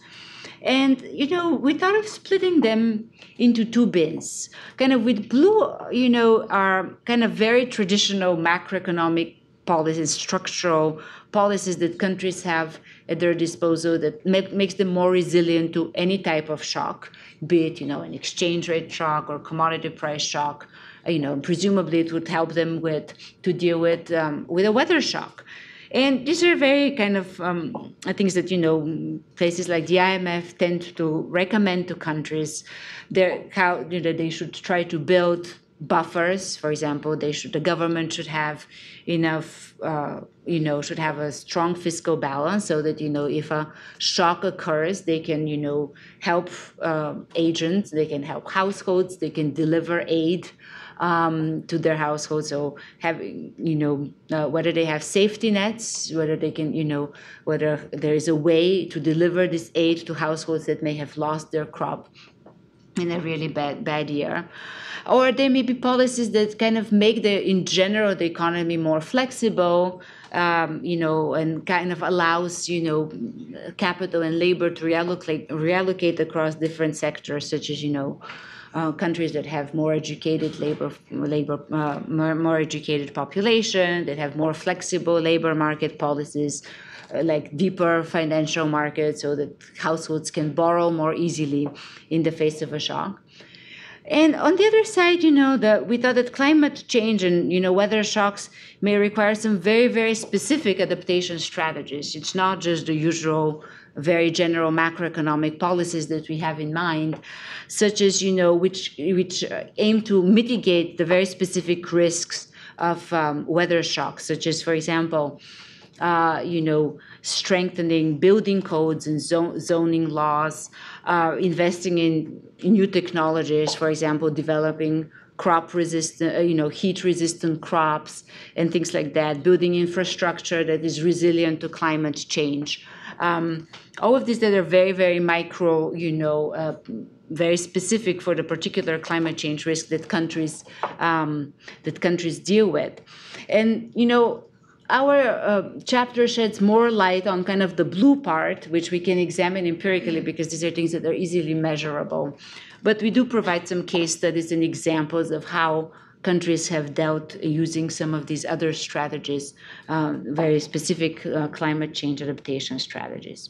And, you know, we thought of splitting them into two bins. Kind of with blue, you know, are kind of very traditional macroeconomic policies, structural policies that countries have at their disposal that make, makes them more resilient to any type of shock, be it, you know, an exchange rate shock or commodity price shock. You know, presumably it would help them with to deal with um, with a weather shock. And these are very kind of um, things that, you know, places like the IMF tend to recommend to countries how you know, they should try to build buffers. For example, they should, the government should have enough, uh, you know, should have a strong fiscal balance so that, you know, if a shock occurs, they can, you know, help uh, agents, they can help households, they can deliver aid um, to their households. So having, you know, uh, whether they have safety nets, whether they can, you know, whether there is a way to deliver this aid to households that may have lost their crop in a really bad bad year or there may be policies that kind of make the in general the economy more flexible um, you know and kind of allows you know capital and labor to reallocate reallocate across different sectors such as you know uh, countries that have more educated labor, labor uh, more, more, educated population, that have more flexible labor market policies, uh, like deeper financial markets, so that households can borrow more easily in the face of a shock. And on the other side, you know, that we thought that climate change and you know weather shocks may require some very, very specific adaptation strategies. It's not just the usual very general macroeconomic policies that we have in mind, such as you know which which aim to mitigate the very specific risks of um, weather shocks, such as for example. Uh, you know, strengthening building codes and zoning laws, uh, investing in, in new technologies, for example, developing crop resistant, uh, you know, heat resistant crops and things like that, building infrastructure that is resilient to climate change. Um, all of these that are very, very micro, you know, uh, very specific for the particular climate change risk that countries um, that countries deal with, and you know. Our uh, chapter sheds more light on kind of the blue part, which we can examine empirically because these are things that are easily measurable. But we do provide some case studies and examples of how countries have dealt using some of these other strategies, uh, very specific uh, climate change adaptation strategies.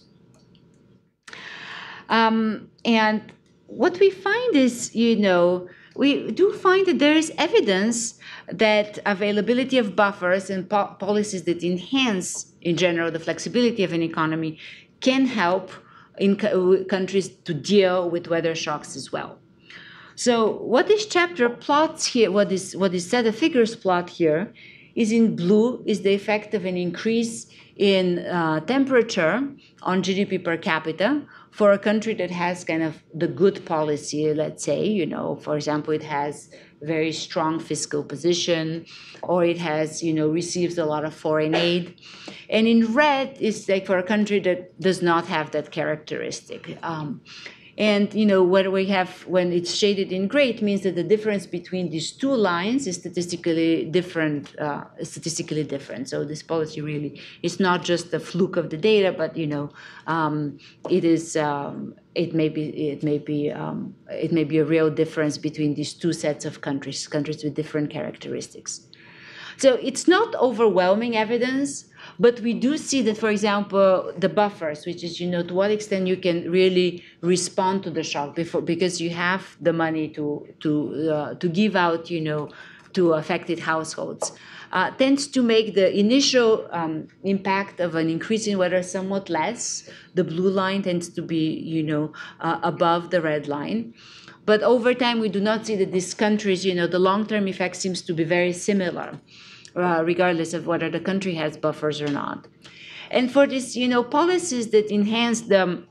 Um, and what we find is, you know, we do find that there is evidence that availability of buffers and po- policies that enhance, in general, the flexibility of an economy can help in co- countries to deal with weather shocks as well. So what this chapter plots here, what is what is set the figures plot here, is in blue is the effect of an increase in uh, temperature on GDP per capita for a country that has kind of the good policy, let's say, you know, for example, it has very strong fiscal position or it has, you know, receives a lot of foreign aid. And in red is like for a country that does not have that characteristic. Um, and you know what we have when it's shaded in gray it means that the difference between these two lines is statistically different. Uh, statistically different. So this policy really is not just a fluke of the data, but you know um, it is. Um, it may be. It may be. Um, it may be a real difference between these two sets of countries. Countries with different characteristics. So it's not overwhelming evidence, but we do see that, for example, the buffers, which is, you know, to what extent you can really respond to the shock before, because you have the money to to uh, to give out, you know, to affected households, uh, tends to make the initial um, impact of an increase in weather somewhat less. The blue line tends to be, you know, uh, above the red line. But over time, we do not see that these countries, you know, the long-term effect seems to be very similar uh, regardless of whether the country has buffers or not. And for this, you know, policies that enhance the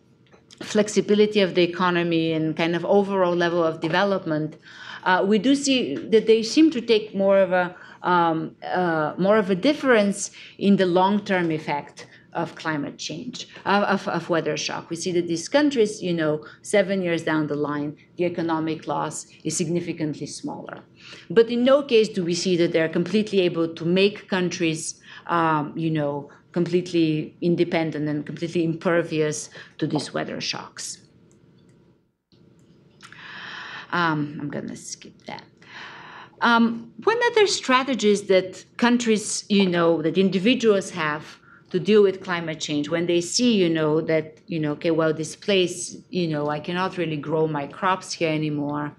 flexibility of the economy and kind of overall level of development, uh, we do see that they seem to take more of a um, uh, more of a difference in the long-term effect of climate change, of, of, weather shock. We see that these countries, you know, seven years down the line, the economic loss is significantly smaller. But in no case do we see that they're completely able to make countries, um, you know, completely independent and completely impervious to these weather shocks. Um, I'm going to skip that. Um, one other strategies that countries, you know, that individuals have to deal with climate change when they see you know that you know okay well this place you know i cannot really grow my crops here anymore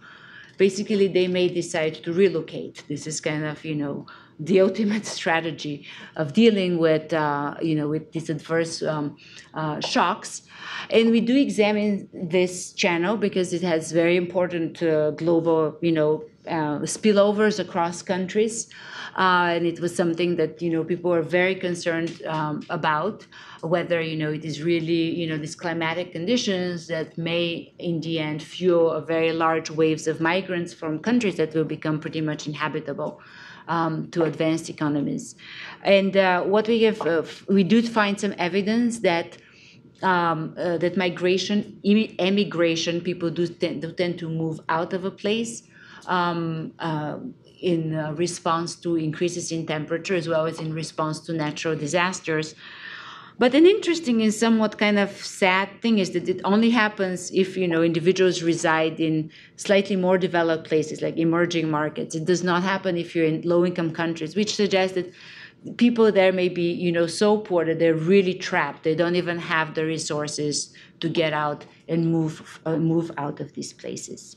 basically they may decide to relocate this is kind of you know [laughs] the ultimate strategy of dealing with, uh, you know, with these adverse um, uh, shocks. And we do examine this channel because it has very important uh, global, you know, uh, spillovers across countries. Uh, and it was something that you know people were very concerned um, about whether you know it is really you know these climatic conditions that may in the end fuel very large waves of migrants from countries that will become pretty much inhabitable um, to advanced economies. And uh, what we have uh, we do find some evidence that um, uh, that migration, emigration, people do tend, do tend to move out of a place um, uh, in uh, response to increases in temperature as well as in response to natural disasters. But an interesting and somewhat kind of sad thing is that it only happens if you know individuals reside in slightly more developed places like emerging markets. It does not happen if you're in low-income countries, which suggests that people there may be you know so poor that they're really trapped. They don't even have the resources to get out and move uh, move out of these places.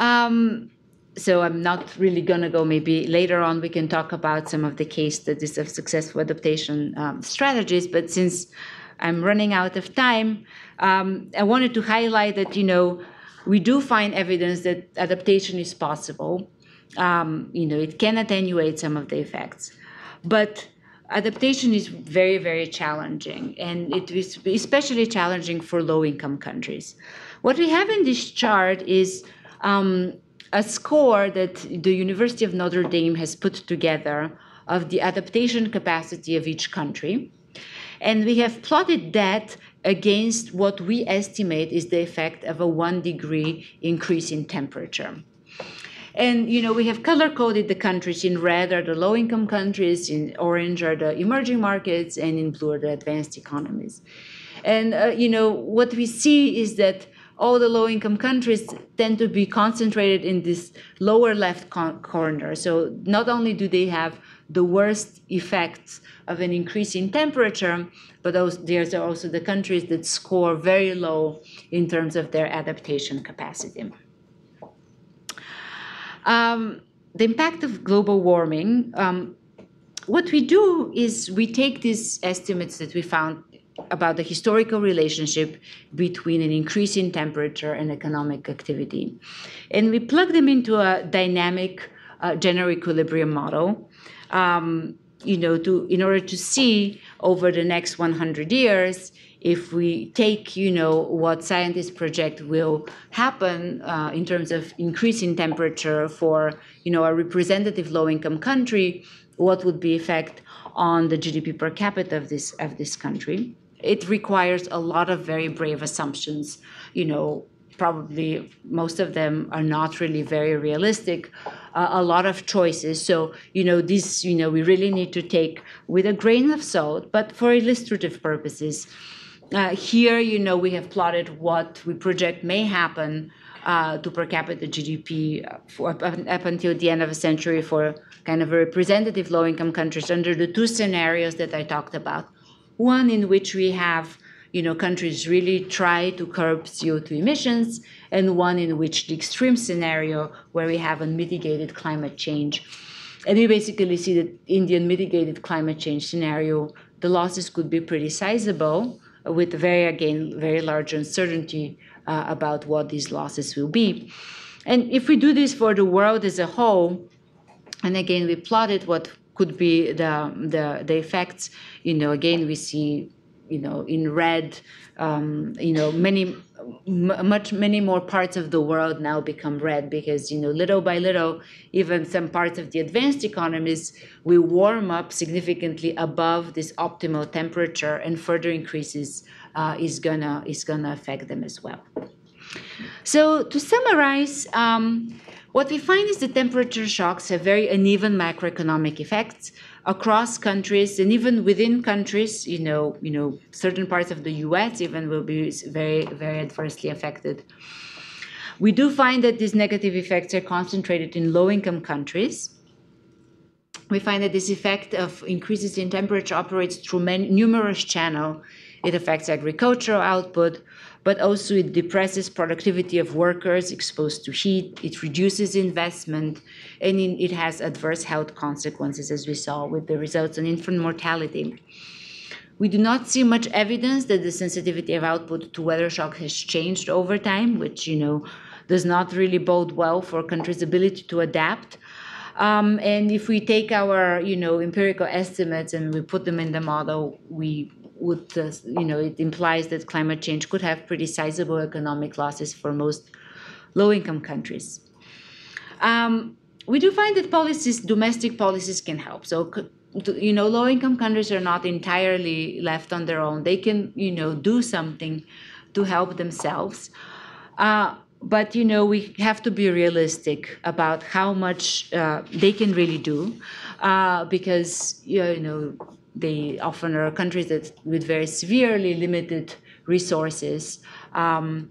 Um, so I'm not really going to go. Maybe later on we can talk about some of the case studies of successful adaptation um, strategies. But since I'm running out of time, um, I wanted to highlight that you know we do find evidence that adaptation is possible. Um, you know, it can attenuate some of the effects, but adaptation is very, very challenging, and it is especially challenging for low-income countries. What we have in this chart is um, a score that the University of Notre Dame has put together of the adaptation capacity of each country. And we have plotted that against what we estimate is the effect of a one degree increase in temperature. And you know, we have color coded the countries. In red are the low income countries, in orange are the emerging markets, and in blue are the advanced economies. And uh, you know, what we see is that all the low income countries tend to be concentrated in this lower left corner. So not only do they have the worst effects of an increase in temperature, but those, there's also the countries that score very low in terms of their adaptation capacity. Um, the impact of global warming. Um, what we do is we take these estimates that we found about the historical relationship between an increase in temperature and economic activity. And we plug them into a dynamic uh, general equilibrium model. Um, you know, to in order to see over the next 100 years if we take, you know, what scientists project will happen uh, in terms of increase in temperature for, you know, a representative low-income country, what would be effect on the GDP per capita of this of this country? It requires a lot of very brave assumptions. You know, probably most of them are not really very realistic. Uh, a lot of choices. So you know, this you know we really need to take with a grain of salt, but for illustrative purposes. Uh, here, you know, we have plotted what we project may happen uh, to per capita GDP for, up, up, until the end of a century for kind of a representative low-income countries under the two scenarios that I talked about one in which we have you know, countries really try to curb CO2 emissions, and one in which the extreme scenario where we have unmitigated climate change. And we basically see that in the unmitigated climate change scenario, the losses could be pretty sizable with very, again, very large uncertainty uh, about what these losses will be. And if we do this for the world as a whole, and again, we plotted what could be the, the, the effects. You know, again, we see, you know, in red, um, you know, many, much, many more parts of the world now become red because, you know, little by little, even some parts of the advanced economies will warm up significantly above this optimal temperature and further increases uh, is gonna is gonna affect them as well. So to summarize, um, what we find is that temperature shocks have very uneven macroeconomic effects across countries and even within countries. You know, you know, certain parts of the U.S. even will be very, very adversely affected. We do find that these negative effects are concentrated in low-income countries. We find that this effect of increases in temperature operates through numerous channels it affects agricultural output, but also it depresses productivity of workers exposed to heat, it reduces investment, and it has adverse health consequences, as we saw with the results on infant mortality. We do not see much evidence that the sensitivity of output to weather shock has changed over time, which you know does not really bode well for countries' ability to adapt. Um, and if we take our you know empirical estimates and we put them in the model, we would, uh, you know, it implies that climate change could have pretty sizable economic losses for most low-income countries. Um, we do find that policies, domestic policies, can help. So, you know, low-income countries are not entirely left on their own. They can, you know, do something to help themselves. Uh, but you know we have to be realistic about how much uh, they can really do uh, because you know they often are countries that with very severely limited resources. Um,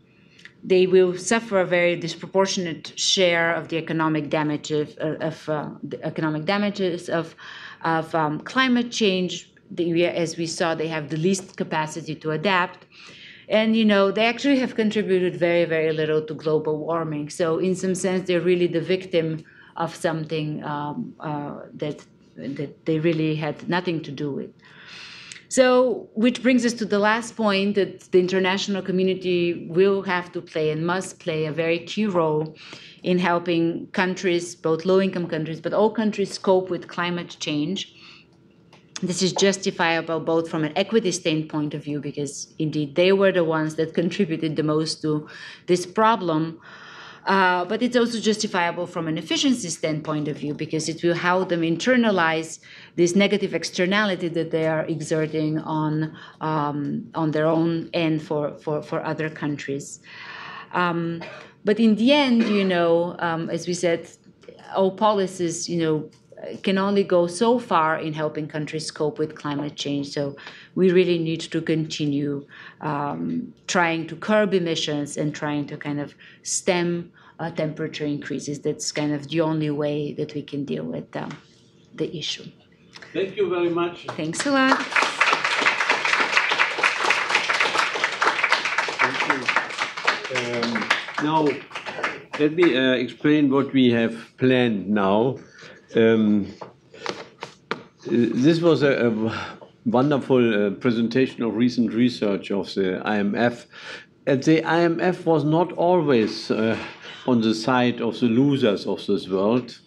they will suffer a very disproportionate share of the economic damage of, of uh, the economic damages of of um, climate change. The, as we saw, they have the least capacity to adapt, and you know they actually have contributed very very little to global warming. So in some sense, they're really the victim of something um, uh, that that they really had nothing to do with. So, which brings us to the last point that the international community will have to play and must play a very key role in helping countries, both low income countries, but all countries, cope with climate change. This is justifiable both from an equity standpoint of view, because indeed they were the ones that [laughs] contributed the most to this problem uh, but it's also justifiable from an efficiency standpoint of view because it will help them internalize this negative externality that they are exerting on um, on their own end for for, for other countries. Um, but in the end, you know, um, as we said, all policies, you know, can only go so far in helping countries cope with climate change. So we really need to continue um, trying to curb emissions and trying to kind of stem uh, temperature increases. That's kind of the only way that we can deal with uh, the issue. Thank you very much. Thanks a lot. Thank you. Um, now, let me uh, explain what we have planned now. Um, this was a, a wonderful uh, presentation of recent research of the IMF. And the IMF was not always uh, on the side of the losers of this world.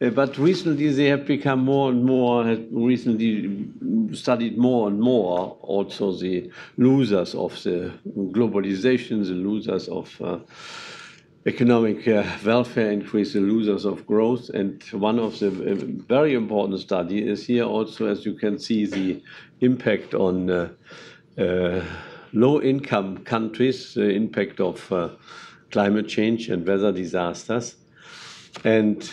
Uh, but recently they have become more and more, have recently studied more and more also the losers of the globalization, the losers of uh, economic uh, welfare increase, the losers of growth. And one of the uh, very important study is here also, as you can see, the impact on uh, uh, low-income countries, the impact of climate change and weather disasters. And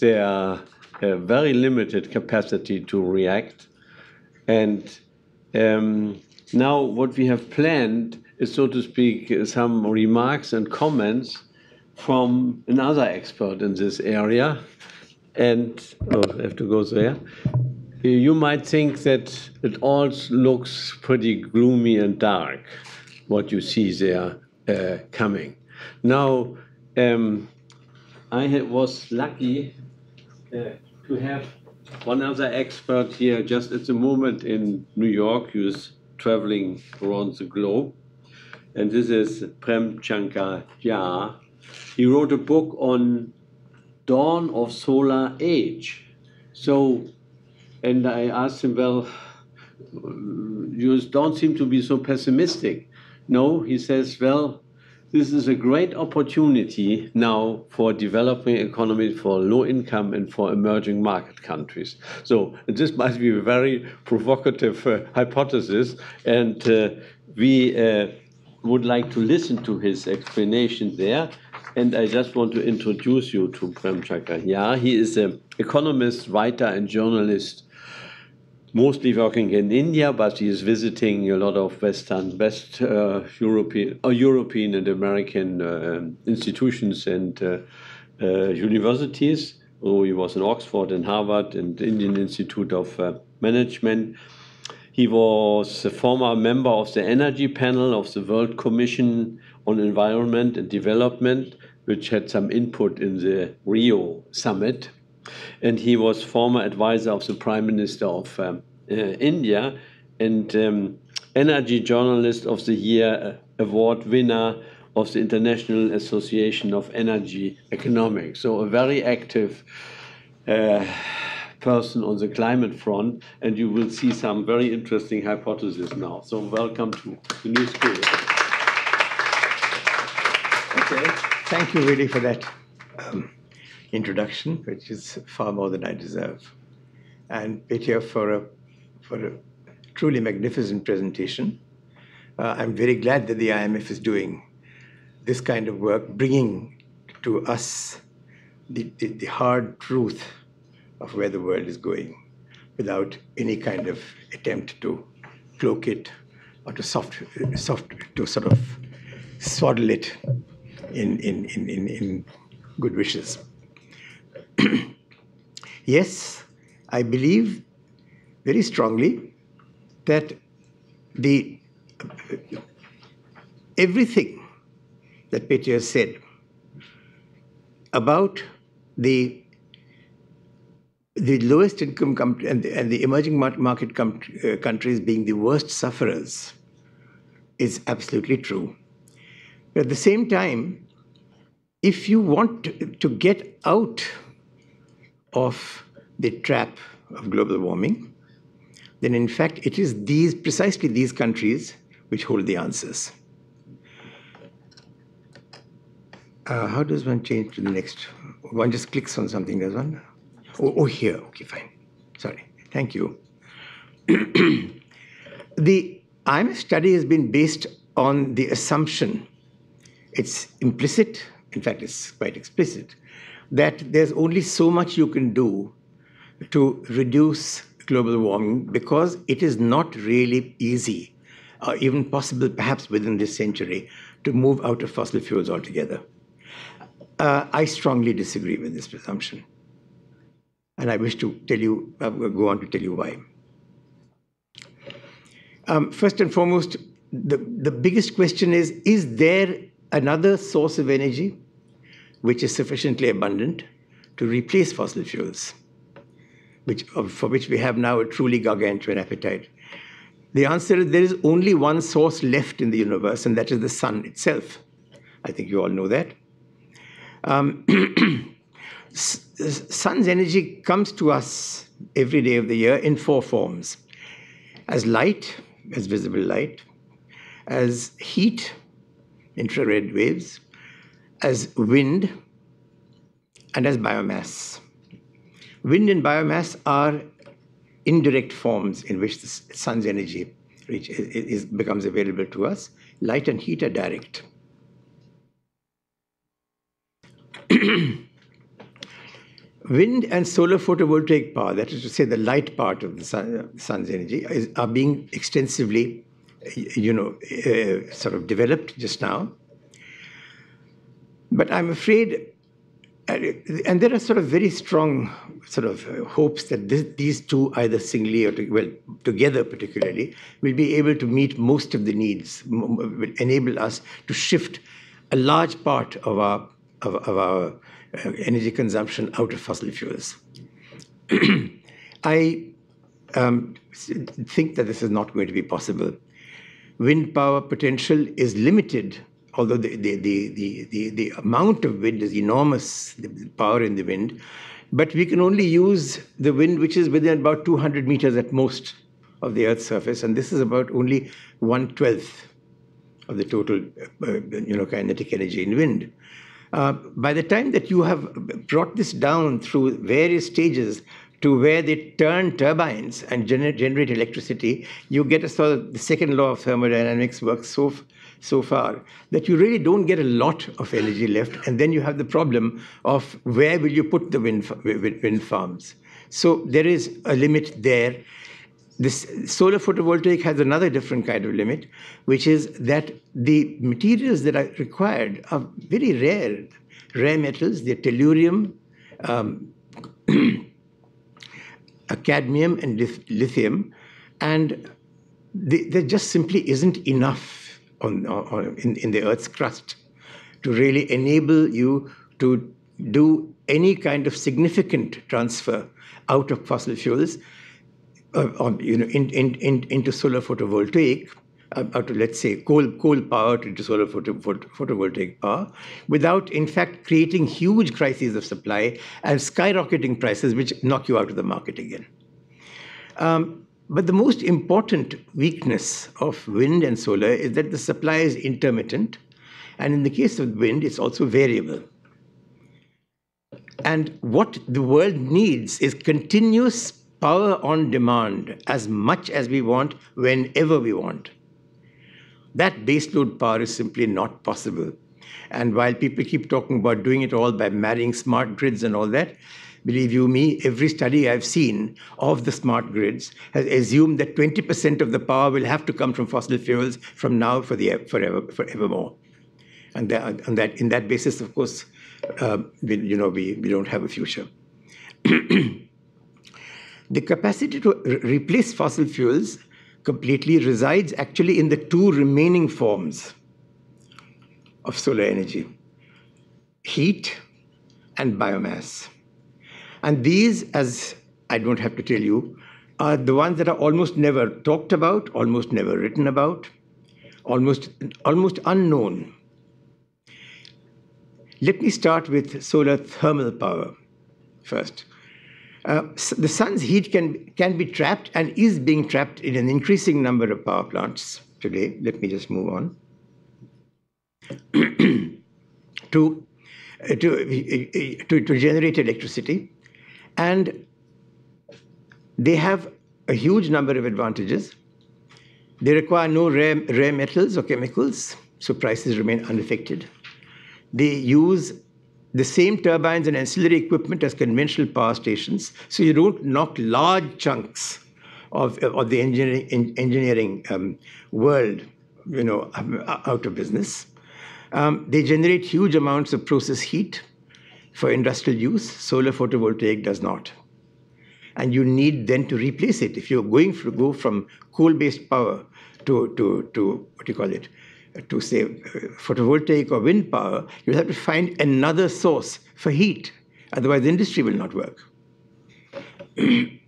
they are a very limited capacity to react. And um, now what we have planned is, so to speak, some remarks and comments from another expert in this area. And oh, I have to go there. You might think that it all looks pretty gloomy and dark, what you see there uh, coming. Now, um, I was lucky uh, to have one other expert here just at the moment in New York who's traveling around the globe. And this is Prem Shankar Jha. He wrote a book on dawn of solar age. So, and I asked him, well, you don't seem to be so pessimistic. No, he says, well, this is a great opportunity now for developing economies for low income and for emerging market countries. So this might be a very provocative uh, hypothesis, and uh, we uh, would like to listen to his explanation there. And I just want to introduce you to Prem Jha. He is an economist, writer, and journalist mostly working in India, but he is visiting a lot of Western, West uh, European, uh, European and American uh, institutions and uh, uh, universities. Oh, he was in Oxford and Harvard and Indian Institute of uh, Management. He was a former member of the Energy Panel of the World Commission on Environment and Development, which had some input in the Rio summit. And he was former advisor of the Prime Minister of um, uh, India and um, Energy Journalist of the Year uh, award winner of the International Association of Energy Economics. So a very active uh, person on the climate front, and you will see some very interesting hypotheses now. So welcome to the new school. Okay, thank you really for that um, introduction, which is far more than I deserve. And Petia for a, for a truly magnificent presentation. Uh, I'm very glad that the IMF is doing this kind of work, bringing to us the, the, the hard truth of where the world is going without any kind of attempt to cloak it or to soft, soft to sort of swaddle it in, in, in, in, in good wishes. [clears throat] yes, I believe very strongly that the everything that Petia said about the the lowest income and, the, and the emerging market uh, countries being the worst sufferers is absolutely true. But at the same time, if you want to, to get out of the trap of global warming, then in fact it is these precisely these countries which hold the answers. Uh, how does one change to the next? One just clicks on something, does one? Oh, oh here. Okay, fine. Sorry. Thank you. [clears throat] the IMF study has been based on the assumption, it's implicit, in fact, it's quite explicit, that there's only so much you can do to reduce global warming because it is not really easy, or even possible perhaps within this century, to move out of fossil fuels altogether. Uh, I strongly disagree with this presumption. And I wish to tell you, uh, go on to tell you why. Um, first and foremost, the, the biggest question is Is there another source of energy which is sufficiently abundant to replace fossil fuels, which, for which we have now a truly gargantuan appetite? The answer is there is only one source left in the universe, and that is the sun itself. I think you all know that. Um, [clears throat] sun's energy comes to us every day of the year in four forms as light, as visible light, as heat, infrared waves, as wind, and as biomass. Wind and biomass are indirect forms in which the sun's energy reach, is, becomes available to us. Light and heat are direct. [clears throat] Wind and solar photovoltaic power, that is to say, the light part of the sun, sun's energy, is, are being extensively, you know, uh, sort of developed just now. But I'm afraid, uh, and there are sort of very strong sort of hopes that this, these two, either singly or to, well together particularly, will be able to meet most of the needs, will enable us to shift a large part of our of, of our uh, energy consumption out of fossil fuels. [clears throat] I um, think that this is not going to be possible. Wind power potential is limited, although the, the, the, the, the, amount of wind is enormous, the power in the wind, but we can only use the wind which is within about 200 meters at most of the Earth's surface, and this is about only one twelfth of the total, uh, you know, kinetic energy in wind. Uh, by the time that you have brought this down through various stages to where they turn turbines and gener- generate electricity, you get a sort of the second law of thermodynamics works so so far that you really don't get a lot of energy left, and then you have the problem of where will you put the wind wind farms. So there is a limit there. This solar photovoltaic has another different kind of limit, which is that the materials that are required are very rare. Rare metals, they're tellurium, um, [clears throat] cadmium, and lithium. And the, there just simply isn't enough on, on, in, in the Earth's crust to really enable you to do any kind of significant transfer out of fossil fuels uh, you know, in, in, in, into solar photovoltaic, uh, out of, let's say, coal, coal power into solar photo, photo, photovoltaic power, without, in fact, creating huge crises of supply and skyrocketing prices, which knock you out of the market again. Um, but the most important weakness of wind and solar is that the supply is intermittent. And in the case of wind, it's also variable. And what the world needs is continuous power on demand as much as we want, whenever we want. That baseload power is simply not possible. And while people keep talking about doing it all by marrying smart grids and all that, believe you me, every study I've seen of the smart grids has assumed that 20% of the power will have to come from fossil fuels from now for the forever, forevermore. And that, and that in that basis, of course, uh, we, you know, we, we don't have a future. [clears throat] the capacity to re replace fossil fuels completely resides actually in the two remaining forms of solar energy heat and biomass. And these, as I don't have to tell you, are the ones that are almost never talked about, almost never written about, almost, almost unknown. Let me start with solar thermal power first. Uh, the sun's heat can, can be trapped and is being trapped in an increasing number of power plants today. Let me just move on. [clears throat] to, uh, to, uh, to, to generate electricity. And they have a huge number of advantages. They require no rare, rare metals or chemicals, so prices remain unaffected. They use the same turbines and ancillary equipment as conventional power stations, so you don't knock large chunks of, of the engineering, engineering um, world you know, um, out of business. Um, they generate huge amounts of process heat for industrial use. Solar photovoltaic does not. And you need then to replace it. If you're going to go from coal-based power to, to, to, what do you call it, to say photovoltaic or wind power, you'll have to find another source for heat. Otherwise, the industry will not work. [clears throat]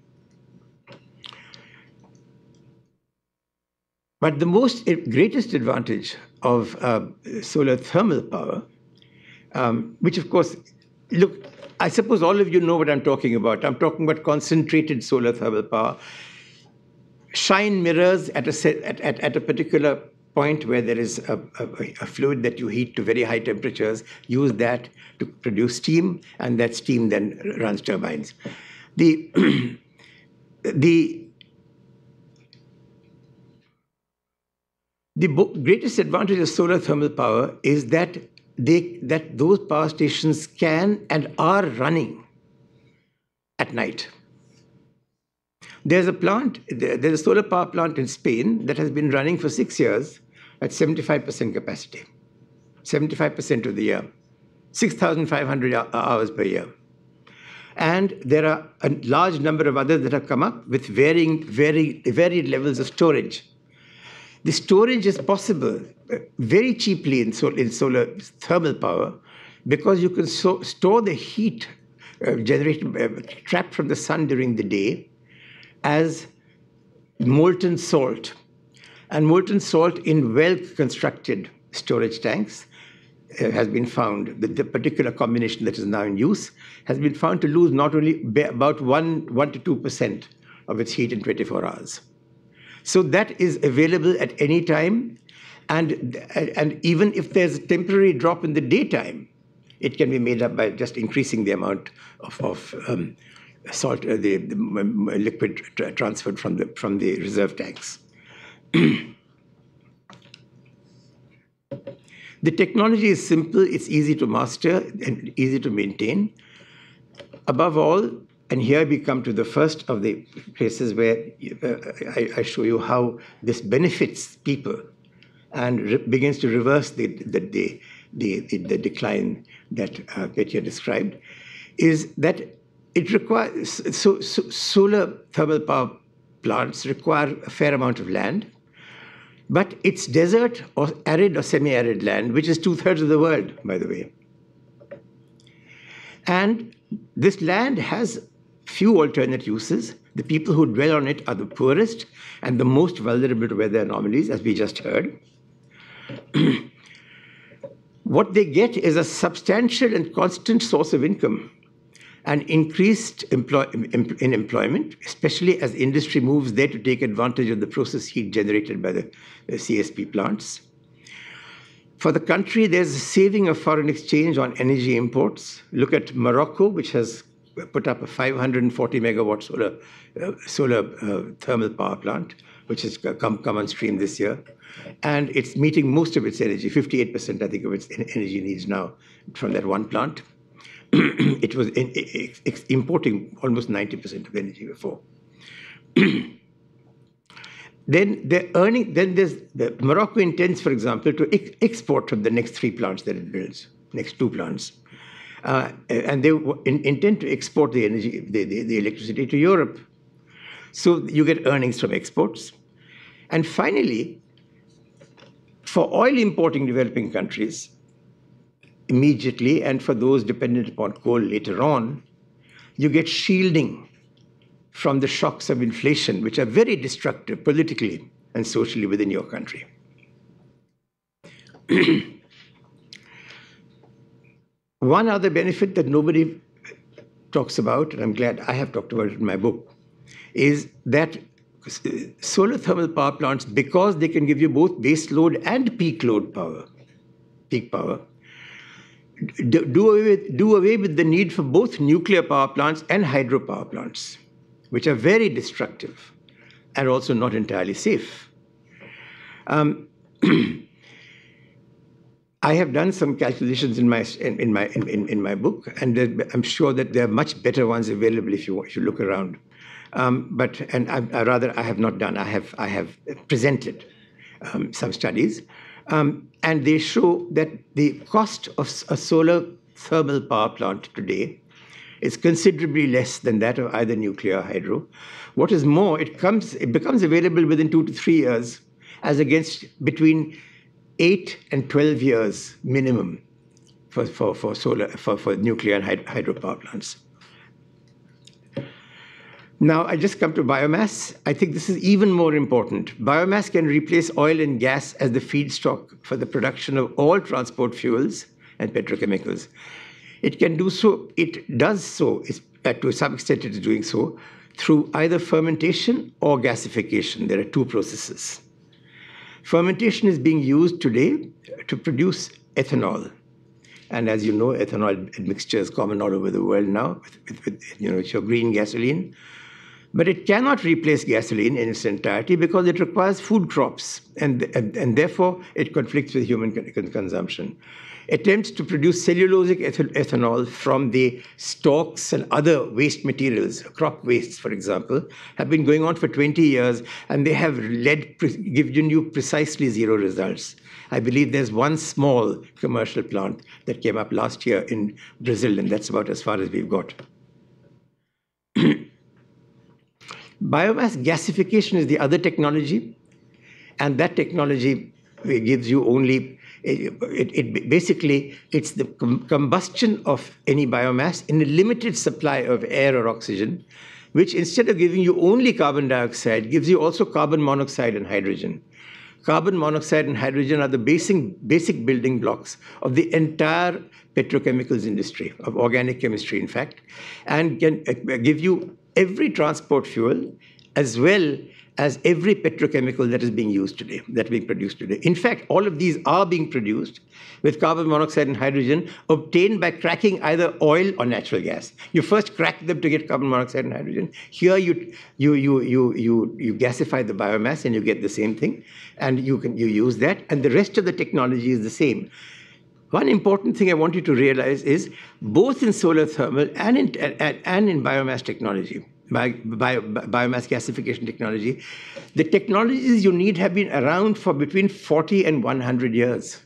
but the most greatest advantage of uh, solar thermal power, um, which of course, look, I suppose all of you know what I'm talking about. I'm talking about concentrated solar thermal power. Shine mirrors at a, at, at, at a particular point where there is a, a, a, fluid that you heat to very high temperatures, use that to produce steam, and that steam then runs turbines. The, [clears throat] the, the greatest advantage of solar thermal power is that, they, that those power stations can and are running at night. There's a plant, there's a solar power plant in Spain that has been running for six years at 75% capacity, 75% of the year, 6,500 hours per year. And there are a large number of others that have come up with varying, very, varied levels of storage. The storage is possible uh, very cheaply in, in solar thermal power because you can so store the heat uh, generated, uh, trapped from the sun during the day as molten salt and molten salt in well-constructed storage tanks uh, has been found, that the, particular combination that is now in use, has been found to lose not only about 1, 1 to 2% of its heat in 24 hours. So that is available at any time. And, and even if there's a temporary drop in the daytime, it can be made up by just increasing the amount of, of um, salt, uh, the, the, liquid transferred from the, from the reserve tanks. the technology is simple, it's easy to master, and easy to maintain. Above all, and here we come to the first of the places where uh, I, I, show you how this benefits people and begins to reverse the, the, the, the, the decline that uh, described, is that it requires, so, so solar thermal power plants require a fair amount of land But it's desert or arid or semi arid land, which is two thirds of the world, by the way. And this land has few alternate uses. The people who dwell on it are the poorest and the most vulnerable to weather anomalies, as we just heard. [clears throat] what they get is a substantial and constant source of income and increased employ in employment, especially as industry moves there to take advantage of the process heat generated by the, the CSP plants. For the country, there's a saving of foreign exchange on energy imports. Look at Morocco, which has put up a 540 megawatt solar, uh, solar uh, thermal power plant, which has come, come on stream this year. And it's meeting most of its energy, 58%, I think, of its energy needs now from that one plant. [clears throat] it was in, in, importing almost 90% of energy before. [clears throat] then the earning, then there's the Morocco intends, for example, to ex export from the next three plants that it builds, next two plants. Uh, and they in, intend to export the energy, the, the, the electricity to Europe. So you get earnings from exports. And finally, for oil importing developing countries, immediately, and for those dependent upon coal later on, you get shielding from the shocks of inflation, which are very destructive politically and socially within your country. [clears throat] One other benefit that nobody talks about, and I'm glad I have talked about it in my book, is that solar thermal power plants, because they can give you both base load and peak load power, peak power, do away, with, do away with the need for both nuclear power plants and hydropower plants, which are very destructive and also not entirely safe. Um, [clears throat] I have done some calculations in my in, in my in, in, my book, and I'm sure that there are much better ones available if you if you look around. Um, but and I, I, rather I have not done. I have I have presented um, some studies, um, and they show that the cost of a solar thermal power plant today is considerably less than that of either nuclear or hydro. What is more, it comes it becomes available within two to three years, as against between eight and twelve years minimum for, for, for solar for, for nuclear and hydropower plants. Now, I just come to biomass. I think this is even more important. Biomass can replace oil and gas as the feedstock for the production of all transport fuels and petrochemicals. It can do so, it does so, uh, to some extent, it is doing so through either fermentation or gasification. There are two processes. Fermentation is being used today to produce ethanol. And as you know, ethanol mixture is common all over the world now with, with, with you know, your green gasoline. But it cannot replace gasoline in its entirety because it requires food crops, and, and, and therefore it conflicts with human consumption. Attempts to produce cellulosic ethanol from the stalks and other waste materials, crop wastes, for example, have been going on for 20 years, and they have led, given you precisely zero results. I believe there's one small commercial plant that came up last year in Brazil, and that's about as far as we've got. [clears throat] Biomass gasification is the other technology, and that technology gives you only it, it, basically it's the com combustion of any biomass in a limited supply of air or oxygen, which instead of giving you only carbon dioxide, gives you also carbon monoxide and hydrogen. Carbon monoxide and hydrogen are the basic, basic building blocks of the entire petrochemicals industry, of organic chemistry, in fact, and can uh, give you every transport fuel as well as every petrochemical that is being used today, that being produced today. In fact, all of these are being produced with carbon monoxide and hydrogen obtained by cracking either oil or natural gas. You first crack them to get carbon monoxide and hydrogen. Here you you you you you you gasify the biomass and you get the same thing, and you can you use that, and the rest of the technology is the same. One important thing I want you to realize is both in solar thermal and in, and, and in biomass technology, bio, bio, biomass gasification technology, the technologies you need have been around for between 40 and 100 years.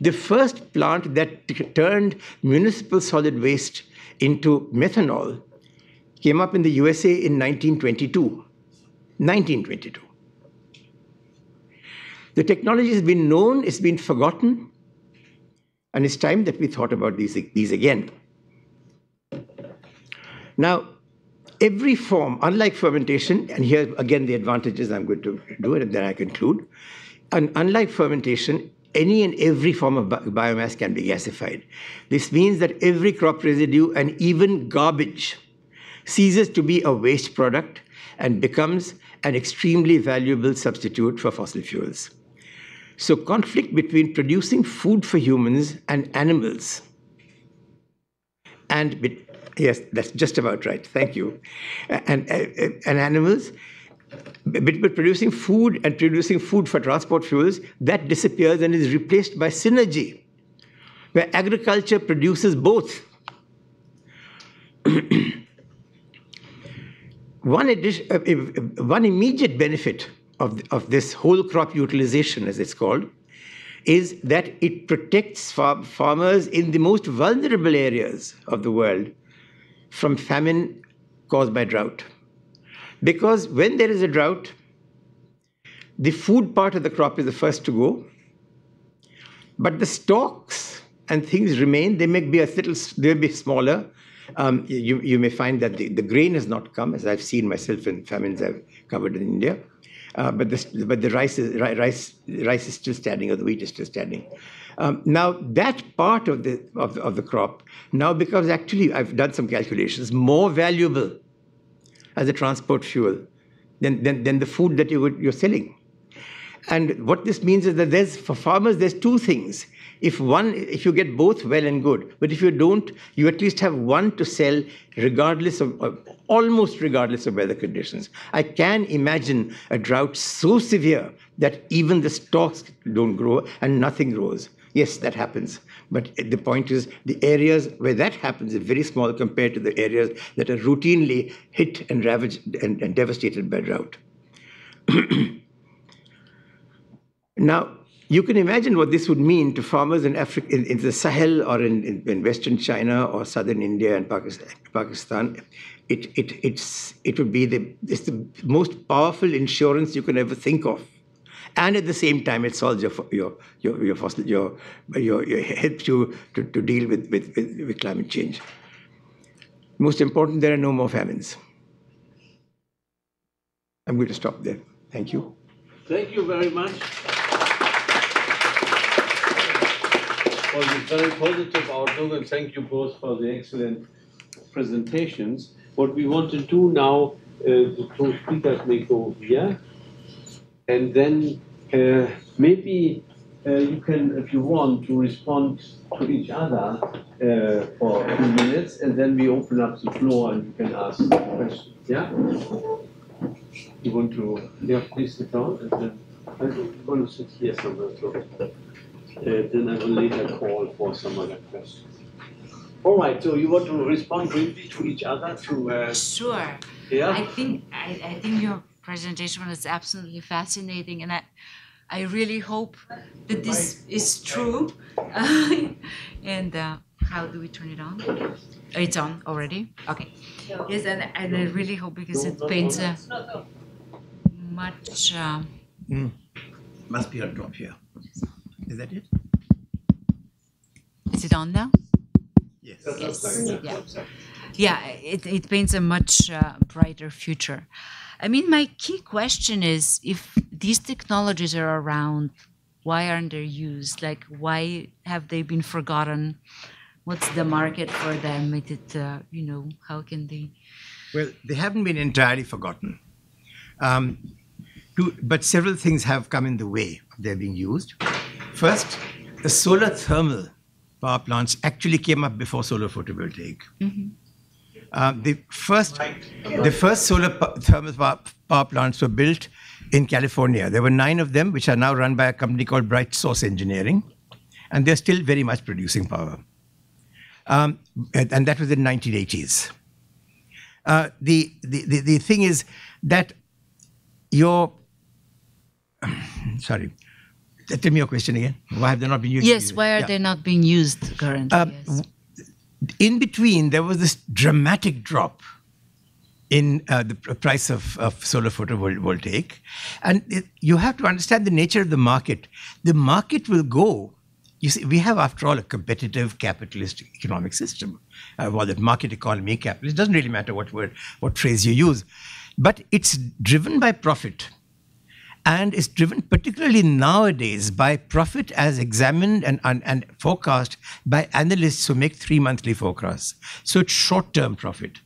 The first plant that turned municipal solid waste into methanol came up in the USA in 1922. 1922. The technology has been known, it's been forgotten, and it's time that we thought about these, these again. Now, every form, unlike fermentation, and here again the advantages I'm going to do it and then I conclude. And unlike fermentation, any and every form of biomass can be gasified. This means that every crop residue and even garbage ceases to be a waste product and becomes an extremely valuable substitute for fossil fuels. So, conflict between producing food for humans and animals, and yes, that's just about right. Thank you. And, and, and animals, between producing food and producing food for transport fuels, that disappears and is replaced by synergy, where agriculture produces both. [clears throat] one, addition, uh, one immediate benefit of, of this whole crop utilization, as it's called, is that it protects far farmers in the most vulnerable areas of the world from famine caused by drought. Because when there is a drought, the food part of the crop is the first to go, but the stalks and things remain. They may be a little, they may be smaller. Um, you, you may find that the, the grain has not come, as I've seen myself in famines I've covered in India. Uh, but, the, but the rice is, rice, rice is still standing, or the wheat is still standing. Um, now, that part of the, of of the crop now becomes actually, I've done some calculations, more valuable as a transport fuel than, than, than the food that you would, you're selling. And what this means is that there's, for farmers, there's two things. If one if you get both well and good but if you don't you at least have one to sell regardless of uh, almost regardless of weather conditions. I can imagine a drought so severe that even the stalks don't grow and nothing grows yes that happens but the point is the areas where that happens are very small compared to the areas that are routinely hit and ravaged and, and devastated by drought [clears throat] now you can imagine what this would mean to farmers in Africa, in, in the Sahel or in, in, in, Western China or southern India and Pakistan. It, it, it's, it would be the, it's the most powerful insurance you can ever think of. And at the same time, it solves your, your, your, your, your, your, your helps you to, to deal with, with, with, with climate change. Most important, there are no more famines. I'm going to stop there. Thank you. Thank you very much. for the very positive outlook, and thank you both for the excellent presentations. What we want to do now, uh, the two speakers may go here, and then uh, maybe uh, you can, if you want, to respond to each other uh, for a few minutes, and then we open up the floor and you can ask questions. Yeah? You want to, yeah, please sit down, and then I'm going to sit here somewhere. So. Uh, then I will later call for some other questions. All right, so you want to respond briefly to each other to? Uh, sure. Yeah. I think I, I think your presentation was absolutely fascinating, and I I really hope that this is true. [laughs] and uh, how do we turn it on? Oh, it's on already. Okay. Yes, and, and I really hope because it paints a much. Uh, mm. Must be a drop here. Is that it? Is it on now? Yes. Yes. Yeah. Yeah, it, it paints a much uh, brighter future. I mean, my key question is if these technologies are around, why aren't they used? Like, why have they been forgotten? What's the market for them? Is it, uh, you know, how can they? Well, they haven't been entirely forgotten. Um, to, but several things have come in the way of their being used. First, the solar thermal power plants actually came up before solar photovoltaic. Mm-hmm. Uh, the first, the first solar thermal power, plants were built in California. There were nine of them, which are now run by a company called Bright Source Engineering, and they're still very much producing power. Um, and, and, that was in 1980s. Uh, the, the, the, the thing is that your [sighs] sorry Tell me your question again. Why have they not been used? Yes, why are yeah. they not being used currently? Uh, yes. In between, there was this dramatic drop in uh, the price of, of solar photovoltaic. And it, you have to understand the nature of the market. The market will go. You see, we have, after all, a competitive capitalist economic system. Uh, well, that market economy, capitalist, doesn't really matter what word, what phrase you use. But it's driven by profit and is driven particularly nowadays by profit as examined and, and, and forecast by analysts who make three monthly forecasts. So it's short-term profit.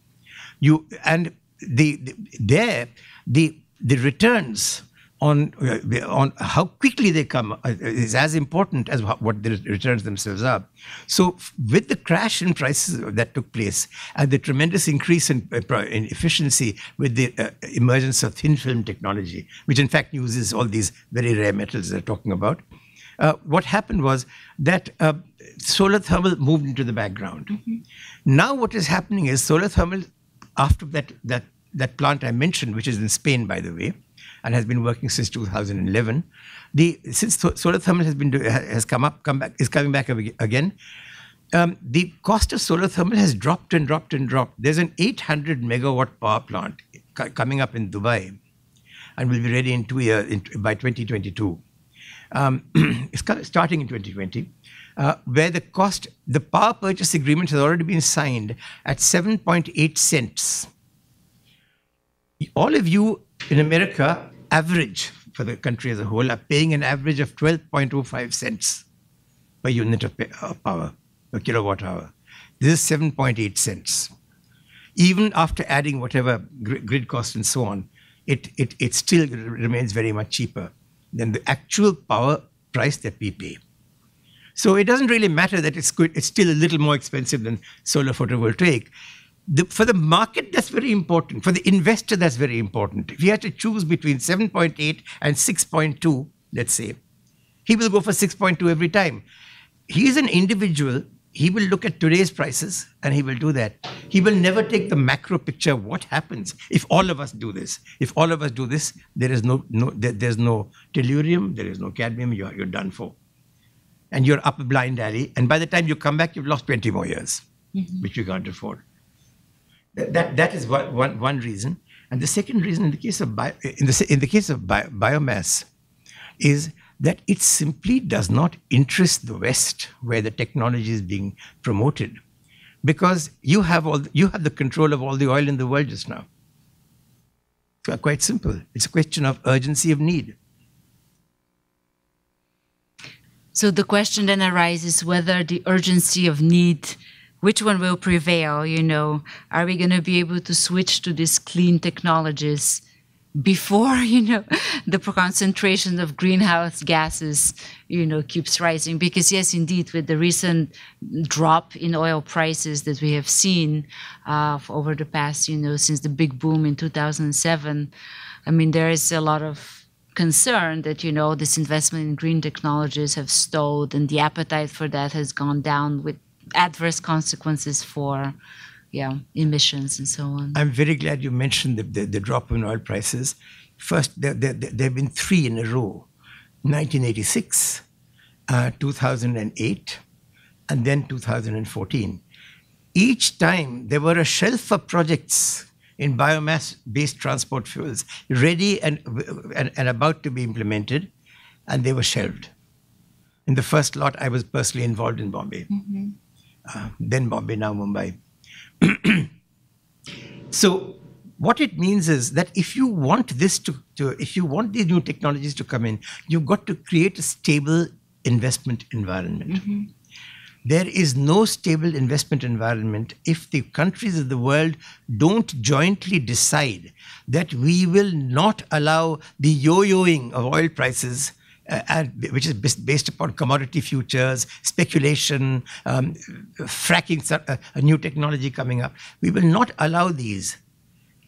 You and the, the there the the returns on on how quickly they come uh, is as important as what the returns themselves are. So with the crash in prices that took place and the tremendous increase in, uh, in efficiency with the uh, emergence of thin film technology, which in fact uses all these very rare metals they're talking about, uh, what happened was that uh, solar thermal moved into the background. Mm-hmm. Now what is happening is solar thermal, after that that that plant I mentioned, which is in Spain, by the way, and has been working since 2011. The since solar thermal has been has come up, come back, is coming back again. Um, the cost of solar thermal has dropped and dropped and dropped. There's an 800 megawatt power plant coming up in Dubai, and will be ready in two years in, by 2022. Um, [clears throat] it's starting in 2020. Uh, where the cost, the power purchase agreement has already been signed at 7.8 cents. All of you in America, average for the country as a whole, are paying an average of 12.25 cents per unit of power, per kilowatt hour. This is 7.8 cents. Even after adding whatever grid cost and so on, it, it, it still remains very much cheaper than the actual power price that we pay. So it doesn't really matter that it's good, it's still a little more expensive than solar photovoltaic the, for the market, that's very important. For the investor, that's very important. If he had to choose between 7.8 and 6.2, let's say, he will go for 6.2 every time. He is an individual. He will look at today's prices and he will do that. He will never take the macro picture of what happens if all of us do this. If all of us do this, there is no, no there, there's no tellurium, there is no cadmium, you're, you're done for. And you're up a blind alley. And by the time you come back, you've lost 20 more years, mm-hmm. which you can't afford. That, that is one, one, one reason. And the second reason in the case of, bio, in the, in the case of bio, biomass is that it simply does not interest the West where the technology is being promoted because you have, all, you have the control of all the oil in the world just now. Quite simple. It's a question of urgency of need. So the question then arises whether the urgency of need which one will prevail you know? Are we going to be able to switch to these clean technologies before [laughs] you know the concentration of greenhouse gases you know keeps rising? Because yes indeed with the recent drop in oil prices that we have seen uh, over the past you know since the big boom in 2007 i mean there is a lot of concern that you know this investment in green technologies have stalled and the appetite for that has gone down with adverse consequences for yeah, emissions and so on. I'm very glad you mentioned the, the, the drop in oil prices. First, there, there, there, have been three in a row 1986, uh, 2008, and then 2014. Each time there were a shelf of projects in biomass based transport fuels ready and, and, and about to be implemented, and they were shelved. In the first lot, I was personally involved in Bombay. Mm-hmm uh, then Bombay, now Mumbai. [clears throat] so what it means is that if you want this to, to, if you want these new technologies to come in, you've got to create a stable investment environment. Mm-hmm. There is no stable investment environment if the countries of the world don't jointly decide that we will not allow the yo-yoing of oil prices and, which is based upon commodity futures, speculation, um, fracking, uh, a new technology coming up. We will not allow these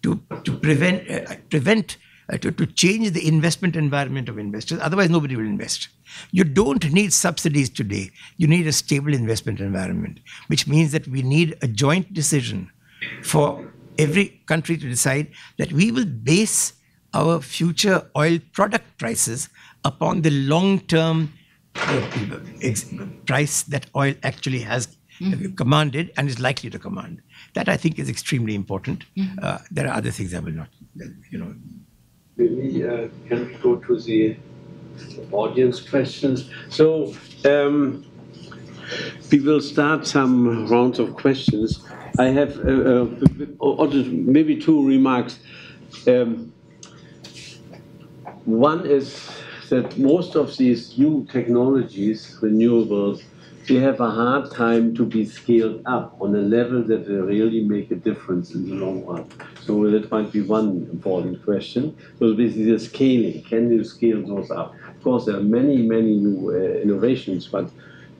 to, to prevent, uh, prevent uh, to, to change the investment environment of investors. Otherwise, nobody will invest. You don't need subsidies today. You need a stable investment environment, which means that we need a joint decision for every country to decide that we will base our future oil product prices upon the long term uh, price that oil actually has mm-hmm. commanded and is likely to command. That I think is extremely important. Mm-hmm. Uh, there are other things I will not, you know. Maybe uh, can we go to the audience questions? So um, we will start some rounds of questions. I have uh, uh, maybe two remarks. Um, one is that most of these new technologies, renewables, they have a hard time to be scaled up on a level that will really make a difference in the long run. So that might be one important question. So this is the scaling, can you scale those up? Of course, there are many, many new uh, innovations, but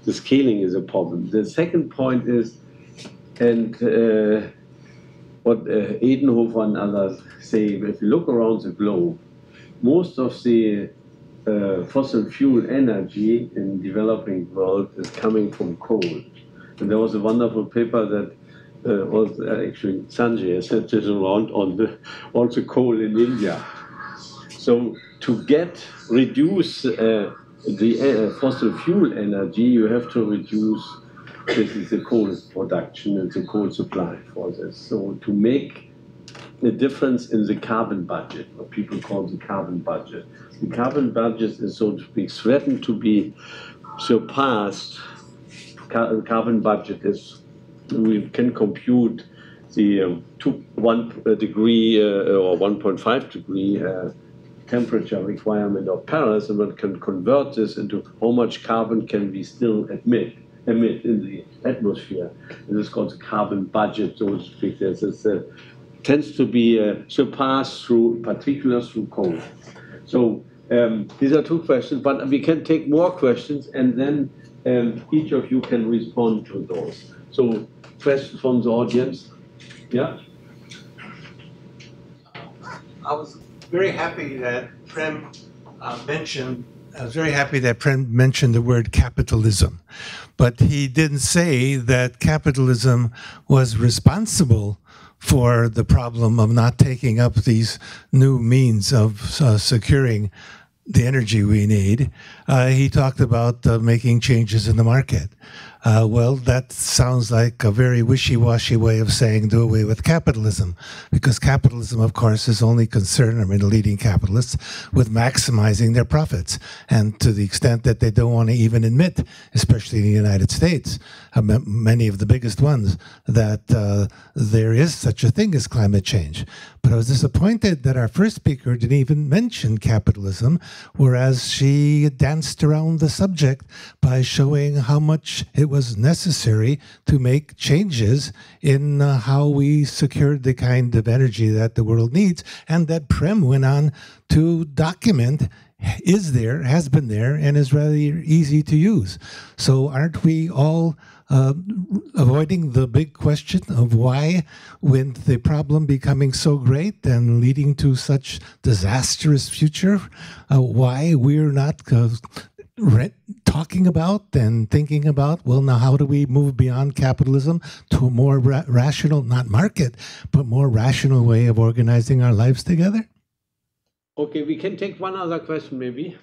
the scaling is a problem. The second point is, and uh, what uh, Edenhofer and others say, if you look around the globe, most of the uh, fossil fuel energy in developing world is coming from coal. And there was a wonderful paper that uh, was uh, actually Sanjay sent this around on the also coal in India. So to get reduce uh, the uh, fossil fuel energy, you have to reduce this is the coal production and the coal supply for this. So to make a difference in the carbon budget, what people call the carbon budget. The carbon budget is, so to speak, threatened to be surpassed. Carbon budget is, we can compute the uh, two, one uh, degree uh, or 1.5 degree uh, temperature requirement of Paris, and one can convert this into how much carbon can we still emit emit in the atmosphere. And this is called the carbon budget, so to speak. This uh, tends to be uh, surpassed through particulars through coal. So um, these are two questions, but we can take more questions and then um, each of you can respond to those. So questions from the audience? Yeah? I was very happy that Prem uh, mentioned I was very happy that Prem mentioned the word capitalism, but he didn't say that capitalism was responsible for the problem of not taking up these new means of uh, securing the energy we need. Uh, he talked about uh, making changes in the market. Uh, well, that sounds like a very wishy-washy way of saying do away with capitalism, because capitalism, of course, is only concerned, I mean, the leading capitalists, with maximizing their profits. And to the extent that they don't want to even admit, especially in the United States, uh, many of the biggest ones, that uh, there is such a thing as climate change. But I was disappointed that our first speaker didn't even mention capitalism, whereas she danced around the subject by showing how much it was necessary to make changes in uh, how we secured the kind of energy that the world needs, and that Prem went on to document is there, has been there, and is rather easy to use. So aren't we all uh, avoiding the big question of why, when the problem becoming so great and leading to such disastrous future, uh, why we're not uh, talking about and thinking about, well, now how do we move beyond capitalism to a more ra rational, not market, but more rational way of organizing our lives together? Okay, we can take one other question maybe.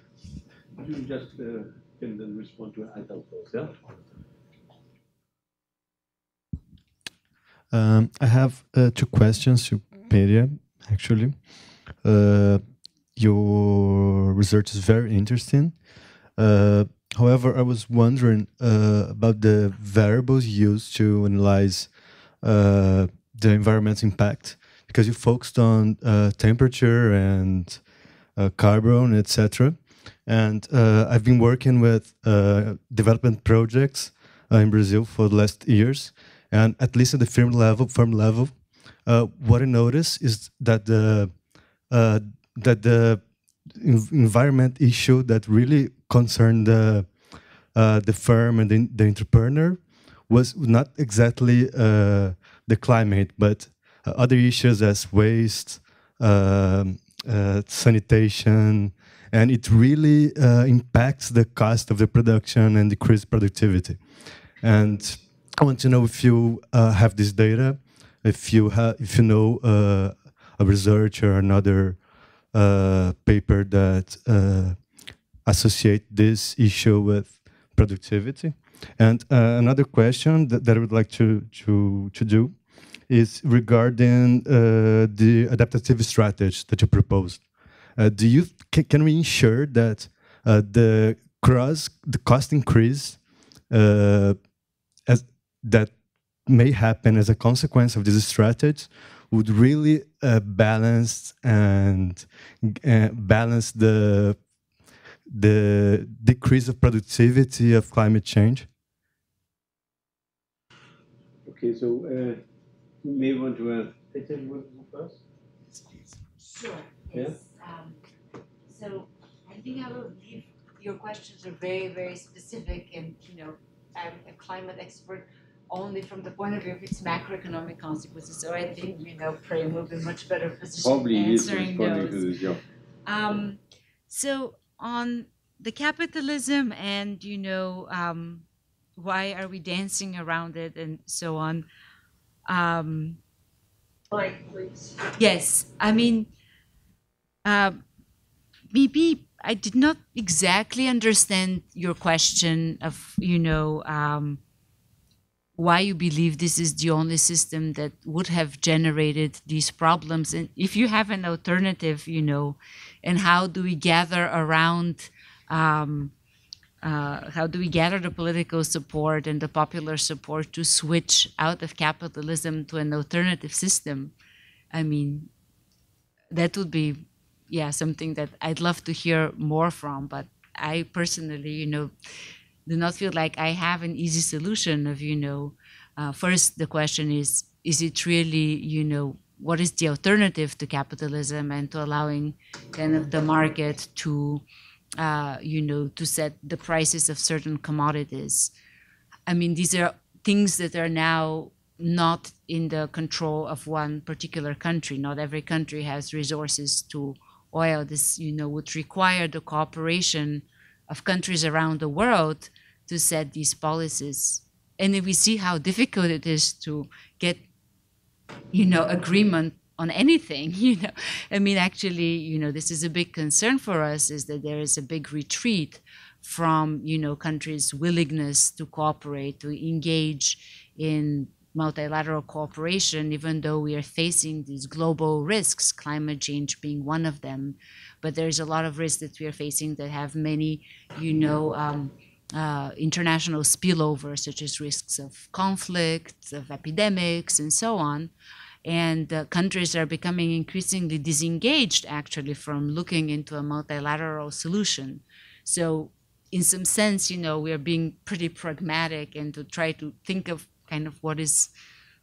You just uh, can then respond to either of those, yeah? Um, I have uh, two questions to actually. Uh, your research is very interesting. Uh, however, I was wondering uh, about the variables used to analyze uh, the environment's impact, because you focused on uh, temperature and carbon, etc. And I've been working with development projects in Brazil for the last years, and at least at the firm level, firm level, uh, what I notice is that the uh, that the environment issue that really concerned the uh, the firm and the, the, entrepreneur was not exactly uh, the climate, but uh, other issues as waste, um, uh, sanitation, and it really impacts the cost of the production and decrease productivity. And I want to know if you uh, have this data, if you have, if you know uh, a research or another uh, paper that uh, associate this issue with productivity. And uh, another question that, that I would like to to to do is regarding uh, the adaptive strategy that you proposed. Do you can, we ensure that the cross the cost increase as that may happen as a consequence of this strategy would really uh, balance and uh, balance the the decrease of productivity of climate change? Okay, so uh, you may want to uh, Petia, you want to go first? Sure. Yeah. Um, so I think I will leave. Your questions are very, very specific, and you know, I'm a climate expert only from the point of view of its macroeconomic consequences. So I think you know, Prem will be much better positioned Probably he is answering responding those. to this, yeah. Um, so on the capitalism and you know um, why are we dancing around it and so on. Um, yes, I mean, uh, maybe I did not exactly understand your question of you know um, why you believe this is the only system that would have generated these problems. And if you have an alternative you know and how do we gather around um, uh, how do we gather the political support and the popular support to switch out of capitalism to an alternative system? I mean that would be yeah something that i'd love to hear more from. But i personally you know do not feel like i have an easy solution of you know uh, first the question is is it really you know what is the alternative to capitalism and to allowing kind of the market to uh, you know to set the prices of certain commodities? I mean these are things that are now not in the control of one particular country. Not every country has resources to oil. This you know would require the cooperation of countries around the world to set these policies. And if we see how difficult it is to get you know agreement on anything [laughs] you know i mean actually you know this is a big concern for us is that there is a big retreat from you know countries willingness to cooperate to engage in multilateral cooperation even though we are facing these global risks climate change being one of them but there's a lot of risks that we are facing that have many you know um, uh, international spillover, such as risks of conflicts, of epidemics, and so on. And uh, countries are becoming increasingly disengaged, actually, from looking into a multilateral solution. So, in some sense, you know, we are being pretty pragmatic and to try to think of kind of what is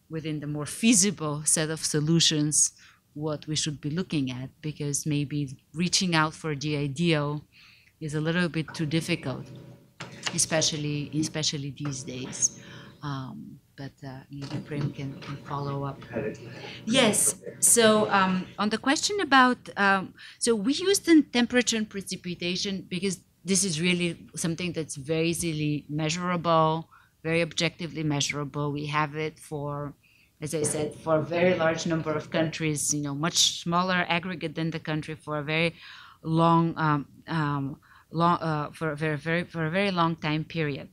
within the more feasible set of solutions what we should be looking at because maybe reaching out for the ideal is a little bit too difficult especially especially these days. Um, but uh, maybe can, can follow up. Yes. So um, on the question about um, so we used the temperature and precipitation because this is really something that's very easily measurable, very objectively measurable. We have it for, as I said, for a very large number of countries. You know, much smaller aggregate than the country for a very long um, um, long, uh, for a very, very, for a very long time period.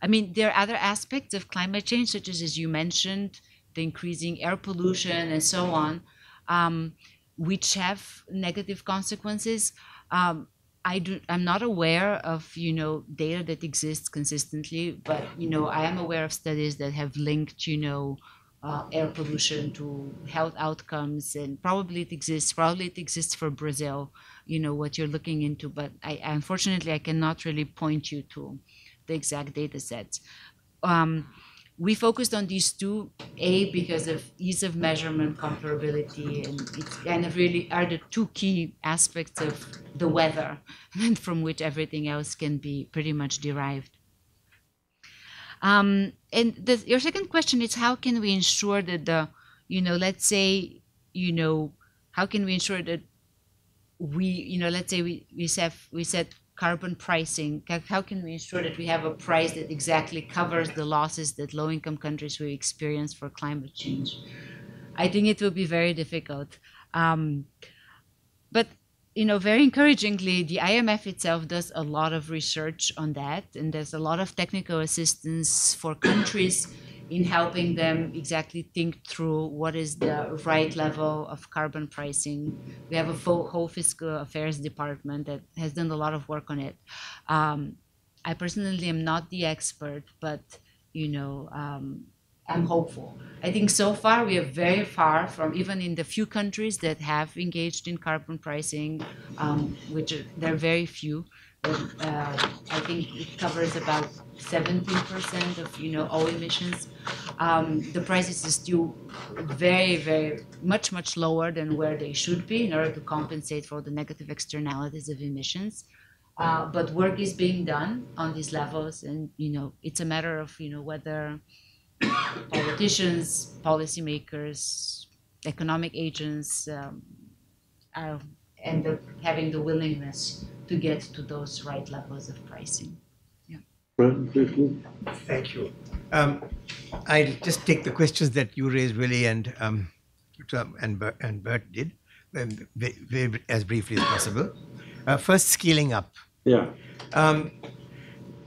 I mean, there are other aspects of climate change, such as, as you mentioned, the increasing air pollution and so on, um, which have negative consequences. Um, I do, I'm not aware of you know data that exists consistently, but you know I am aware of studies that have linked you know uh, air pollution to health outcomes, and probably it exists. Probably it exists for Brazil, you know what you're looking into but I, unfortunately i cannot really point you to the exact data sets um, we focused on these two a because of ease of measurement comparability and it kind of really are the two key aspects of the weather and [laughs] from which everything else can be pretty much derived um, and the, your second question is how can we ensure that the you know let's say you know how can we ensure that we, you know, let's say we, we set we set carbon pricing. How can we ensure that we have a price that exactly covers the losses that low-income countries will experience for climate change? I think it will be very difficult. Um, you know, very encouragingly, the IMF itself does a lot of research on that, and there's a lot of technical assistance for countries in helping them exactly think through what is the right level of carbon pricing. We have a whole fiscal affairs department that has done a lot of work on it. Um, I personally am not the expert, but you know, um, I'm hopeful. I think so far we are very far from even in the few countries that have engaged in carbon pricing, um, which are, there are very few. But, uh, I think it covers about 17% of you know all emissions. Um, the prices are still very, very much, much lower than where they should be in order to compensate for the negative externalities of emissions. Uh, but work is being done on these levels, and you know it's a matter of you know whether [coughs] politicians, policymakers, economic agents um, are end up having the willingness to get to those right levels of pricing. Thank you. Um, I'll just take the questions that you raised, Willi, and um, and Bert, and Bert did, um, very, very, as briefly as possible. Uh, first, scaling up. Yeah. Um,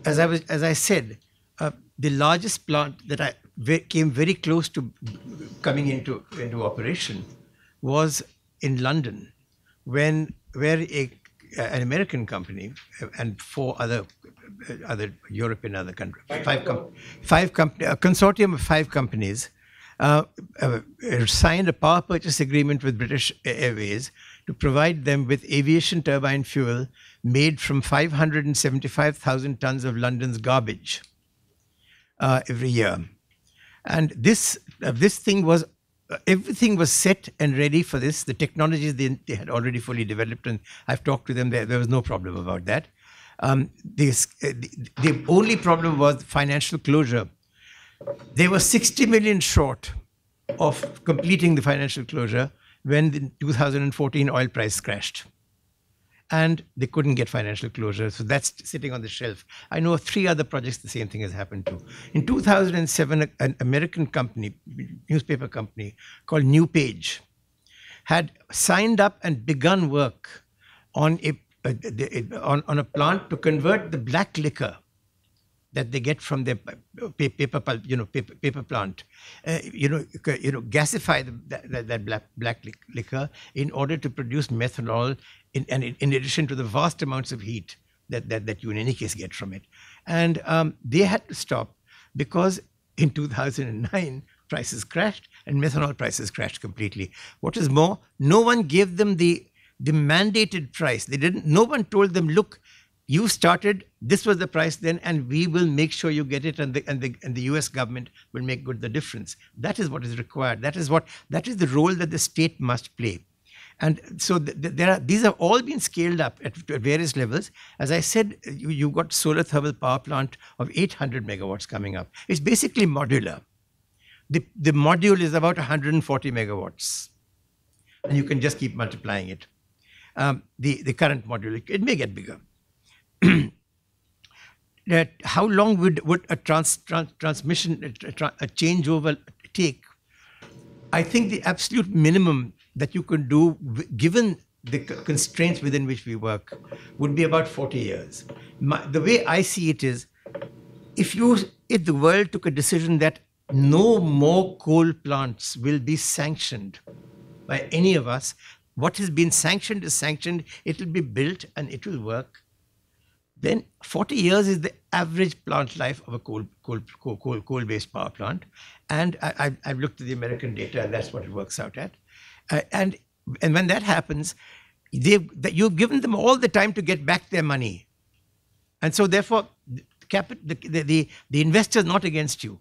as I was, as I said, uh, the largest plant that I ve- came very close to coming into into operation was in London, when where a an American company and four other other European other countries, five com- five company, a consortium of five companies. Uh, uh, signed a power purchase agreement with British Airways to provide them with aviation turbine fuel made from 575,000 tons of London's garbage uh, every year. And this uh, this thing was uh, everything was set and ready for this. The technologies they, they had already fully developed, and I've talked to them. There, there was no problem about that. Um, this, uh, the, the only problem was financial closure. They were 60 million short of completing the financial closure when the 2014 oil price crashed and they couldn't get financial closure. So that's sitting on the shelf. I know of three other projects the same thing has happened to. In 2007, an American company, newspaper company called NewPage, had signed up and begun work on a, on, on a plant to convert the black liquor that they get from their paper pulp, you know, paper, paper plant, uh, you know, you know, gasify the, that, that black, black liquor in order to produce methanol, in, and in, addition to the vast amounts of heat that, that, that you in any case get from it. And um, they had to stop because in 2009, prices crashed and methanol prices crashed completely. What is more, no one gave them the the mandated price. They didn't. No one told them, look, you started this was the price then and we will make sure you get it and the, and the and the us government will make good the difference that is what is required that is what that is the role that the state must play and so th- th- there are these have all been scaled up at, at various levels. As i said you, you got solar thermal power plant of 800 megawatts coming up. It's basically modular. The, the module is about 140 megawatts. And you can just keep multiplying it. Um, the, the current module it may get bigger. [clears throat] That how long would, would a trans, trans, transmission, a, a changeover take? I think the absolute minimum that you can do, given the constraints within which we work, would be about 40 years. My, the way I see it is, if you, if the world took a decision that no more coal plants will be sanctioned by any of us, what has been sanctioned is sanctioned. It will be built and it will work then 40 years is the average plant life of a coal, coal, coal, coal, coal-based power plant. And I, have looked at the American data, and that's what it works out at. Uh, and, and when that happens, they've, you've given them all the time to get back their money. And so therefore, the, the, the, the investor is not against you.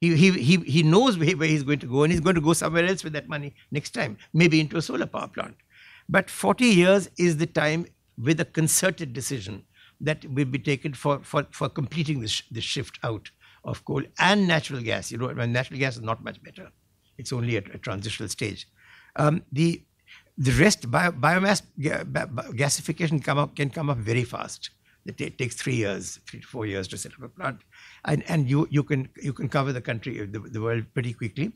He, he, he, he knows where, he's going to go, and he's going to go somewhere else with that money next time, maybe into a solar power plant. But 40 years is the time with a concerted decision that will be taken for, for, for completing this, this shift out of coal and natural gas. You know, natural gas is not much better. It's only at a transitional stage. Um, the the rest bio, biomass gasification come up, can come up very fast. It takes three years, three to four years to set up a plant, and and you you can you can cover the country, the, the world pretty quickly.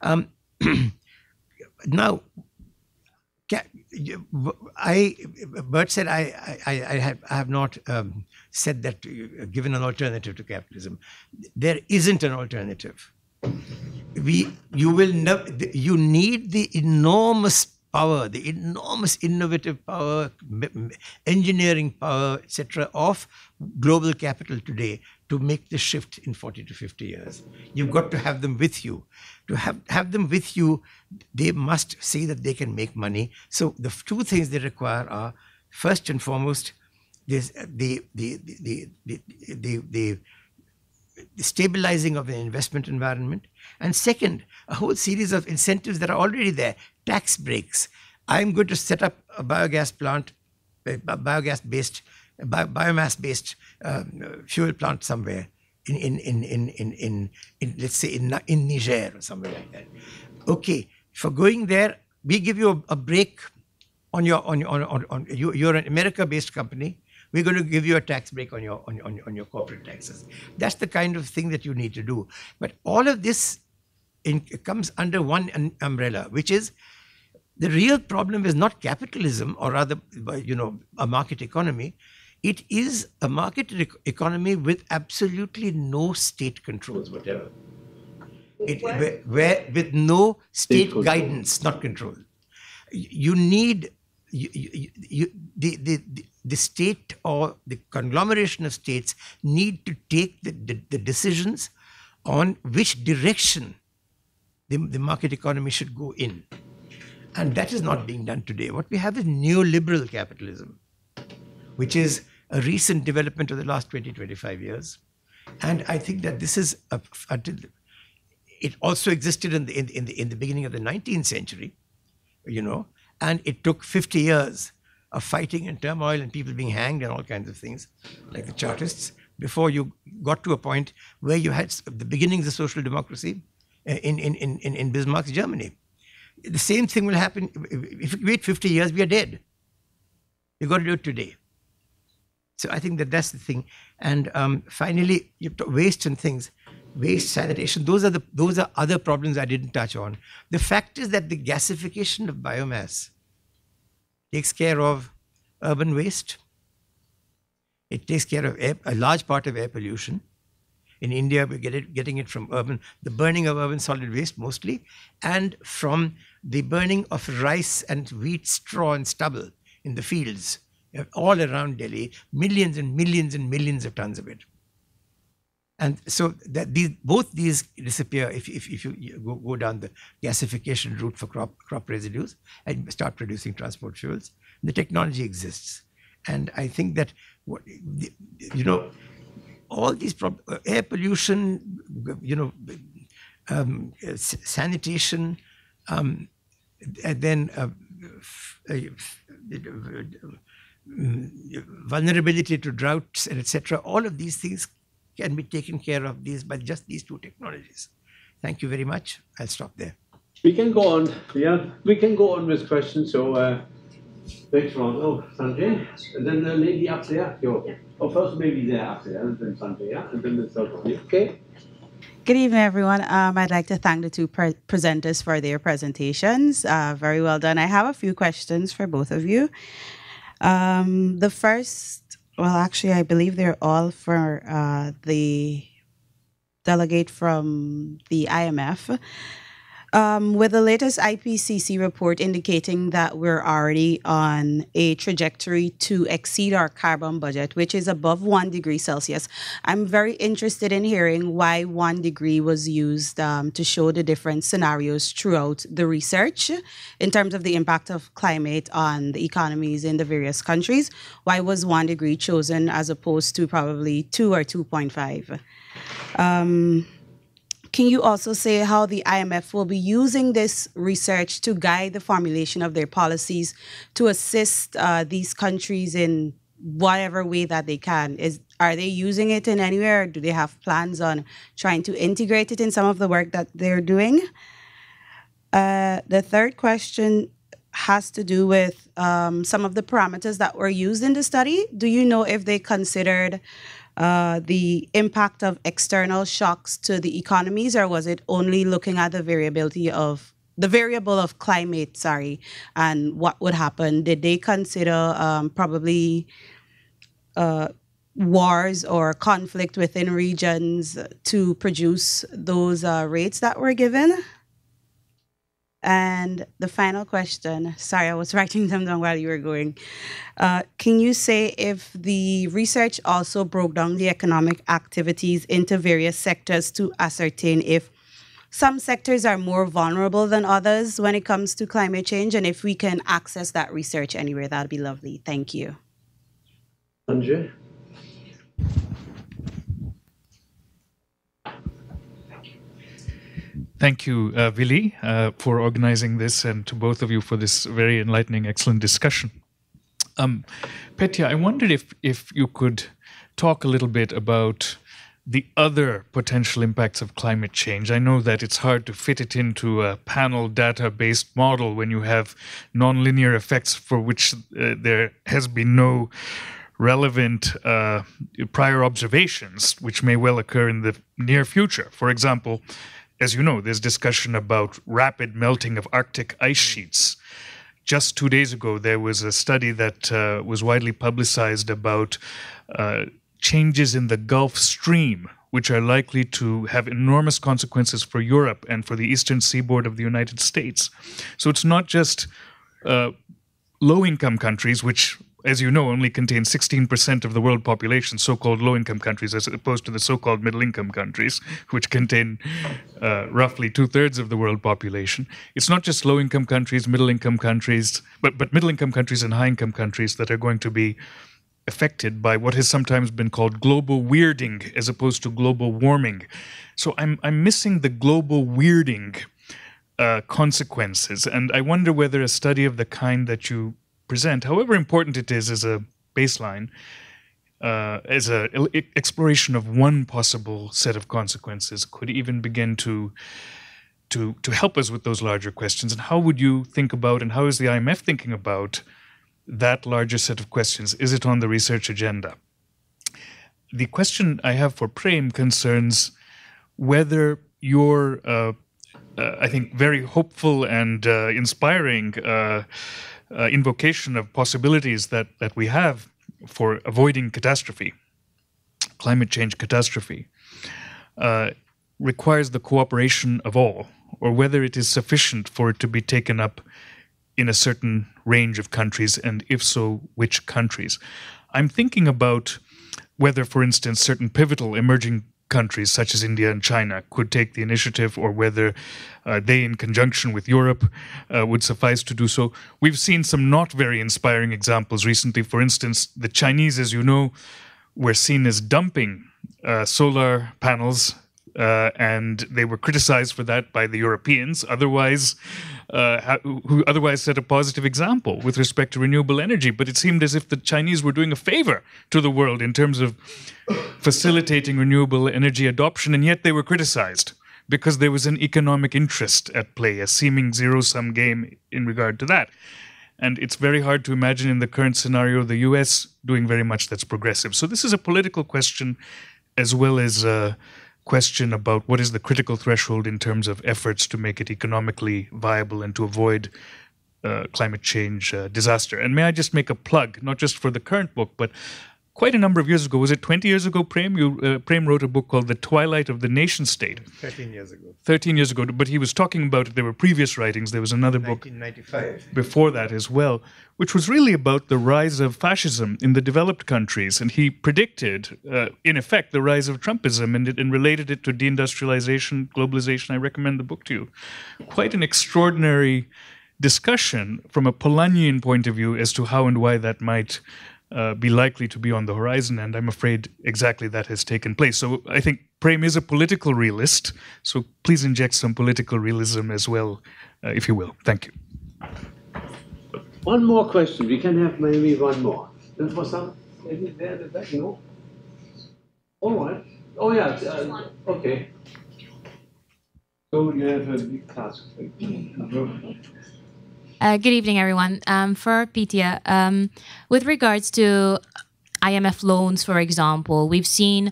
Um, [clears throat] now, I, Bert said I, I, I, have, I have not um, said that uh, given an alternative to capitalism. There isn't an alternative. We, you will never, you need the enormous power, the enormous innovative power, engineering power, etc., of global capital today to make the shift in 40 to 50 years. You've got to have them with you. To have, have them with you, they must say that they can make money. So the two things they require are first and foremost, this, the, the, the, the, the, the the stabilizing of the investment environment. And second, a whole series of incentives that are already there, tax breaks. I'm going to set up a biogas plant, a biogas based, bi- biomass based um, fuel plant somewhere in, in, in, in, in, in, in, let's say, in, in Niger or somewhere like that. Okay, for going there, we give you a, a break on your on on, on, on you, you're an America based company we're going to give you a tax break on your on, on, on your corporate taxes. That's the kind of thing that you need to do. But all of this in, comes under one un- umbrella which is the real problem is not capitalism or rather you know a market economy. It is a market ec- economy with absolutely no state controls whatever. It, where, where with no state control. guidance not control. You need you, you, you, the, the, the- the state or the conglomeration of states need to take the, the, the decisions on which direction the, the market economy should go in. And that is not being done today. What we have is neoliberal capitalism, which is a recent development of the last 20, 25 years. And I think that this is, a, until it also existed in the, in, in, the, in the beginning of the 19th century, you know, and it took 50 years of fighting and turmoil and people being hanged and all kinds of things, like the Chartists, before you got to a point where you had the beginnings of social democracy uh, in, in, in, in Bismarck's Germany. The same thing will happen if we wait 50 years, we are dead. You've got to do it today. So I think that that's the thing. And um, finally, waste and things, waste, sanitation. Those are the those are other problems I didn't touch on. The fact is that the gasification of biomass takes care of urban waste. It takes care of air, a large part of air pollution. In India, we're get it, getting it from urban, the burning of urban solid waste mostly, and from the burning of rice and wheat straw and stubble in the fields all around Delhi, millions and millions and millions of tons of it. And so that these, both these disappear if, if, if you you go, go down the gasification route for crop, crop residues and start producing transport fuels. The technology exists. And I think that, what, you know, all these prob- uh, air pollution, you know, um, uh, sanitation, um, and then uh, uh, f- mm, vulnerability to droughts and etc. All of these things can be taken care of these by just these two technologies. Thank you very much. I'll stop there. We can go on, yeah, we can go on with questions, so, uh, next round, oh, Sanjay, and then the lady up there, yo. Oh, first maybe there up there, and then Sanjay, yeah, and then the third one, yeah, okay? Good evening, everyone. Um, I'd like to thank the two pre- presenters for their presentations. Uh, very well done. I have a few questions for both of you. Um, the first, well, actually, I believe they're all for uh, the delegate from the IMF. Um, with the latest IPCC report indicating that we're already on a trajectory to exceed our carbon budget, which is above one degree Celsius, I'm very interested in hearing why one degree was used um, to show the different scenarios throughout the research in terms of the impact of climate on the economies in the various countries. Why was one degree chosen as opposed to probably two or 2.5? Can you also say how the IMF will be using this research to guide the formulation of their policies to assist uh, these countries in whatever way that they can? Is are they using it in anywhere? Do they have plans on trying to integrate it in some of the work that they're doing? Uh, the third question has to do with um, some of the parameters that were used in the study. Do you know if they considered uh, the impact of external shocks to the economies, or was it only looking at the variability of the variable of climate, sorry, and what would happen, did they consider um, probably uh, wars or conflict within regions to produce those uh, rates that were given? And the final question, sorry, I was writing [laughs] them down while you were going. Uh, can you say if the research also broke down the economic activities into various sectors to ascertain if some sectors are more vulnerable than others when it comes to climate change? And if we can access that research anywhere, that'd be lovely. Thank you. Andre? Thank you, uh, Willi, uh, for organizing this, and to both of you for this very enlightening, excellent discussion. Um, Petia, I wondered if if you could talk a little bit about the other potential impacts of climate change. I know that it's hard to fit it into a panel data based model when you have nonlinear effects for which uh, there has been no relevant uh, prior observations, which may well occur in the near future. For example, as you know, there's discussion about rapid melting of Arctic ice sheets. Just two days ago, there was a study that uh, was widely publicized about uh, changes in the Gulf Stream, which are likely to have enormous consequences for Europe and for the eastern seaboard of the United States. So it's not just uh, low income countries, which as you know, only contain 16% of the world population, so called low income countries, as opposed to the so called middle income countries, which contain uh, roughly two thirds of the world population. It's not just low income countries, middle income countries, but, but middle income countries and high income countries that are going to be affected by what has sometimes been called global weirding as opposed to global warming. So I'm, I'm missing the global weirding uh, consequences. And I wonder whether a study of the kind that you present, however important it is as a baseline, uh, as an exploration of one possible set of consequences, could even begin to to to help us with those larger questions. And how would you think about, and how is the IMF thinking about that larger set of questions? Is it on the research agenda? The question I have for Prem concerns whether your, uh, uh, I think, very hopeful and uh, inspiring uh, invocation of possibilities that, that we have for avoiding catastrophe, climate change catastrophe, uh, requires the cooperation of all, or whether it is sufficient for it to be taken up in a certain range of countries, and if so, which countries. I'm thinking about whether, for instance, certain pivotal emerging countries such as India and China could take the initiative, or whether uh, they, in conjunction with Europe, uh, would suffice to do so. We've seen some not very inspiring examples recently. For instance, the Chinese, as you know, were seen as dumping uh, solar panels uh, and they were criticized for that by the Europeans. Otherwise, uh, who otherwise set a positive example with respect to renewable energy. But it seemed as if the Chinese were doing a favor to the world in terms of facilitating renewable energy adoption, and yet they were criticized because there was an economic interest at play, a seeming zero sum game in regard to that. And it's very hard to imagine in the current scenario the US doing very much that's progressive. So this is a political question as well as. Uh, question about what is the critical threshold in terms of efforts to make it economically viable and to avoid uh, climate change uh, disaster. And may I just make a plug, not just for the current book, but quite a number of years ago, was it 20 years ago, Prem? You, uh, Prem wrote a book called The Twilight of the Nation State. 13 years ago. 13 years ago, but he was talking about it. There were previous writings. There was another 1995. book before that as well, which was really about the rise of fascism in the developed countries. And he predicted, uh, in effect, the rise of Trumpism and, it, and related it to deindustrialization, globalization. I recommend the book to you. Quite an extraordinary discussion from a Polanyian point of view as to how and why that might uh, be likely to be on the horizon, and I'm afraid exactly that has taken place. So I think Prem is a political realist, so please inject some political realism as well, uh, if you will. Thank you. One more question. We can have maybe one more. There was some there the back, no? All right. Oh yeah. Uh, okay. So you have a big task. [clears throat] Uh, good evening, everyone. Um, for Petia, um, with regards to IMF loans, for example, we've seen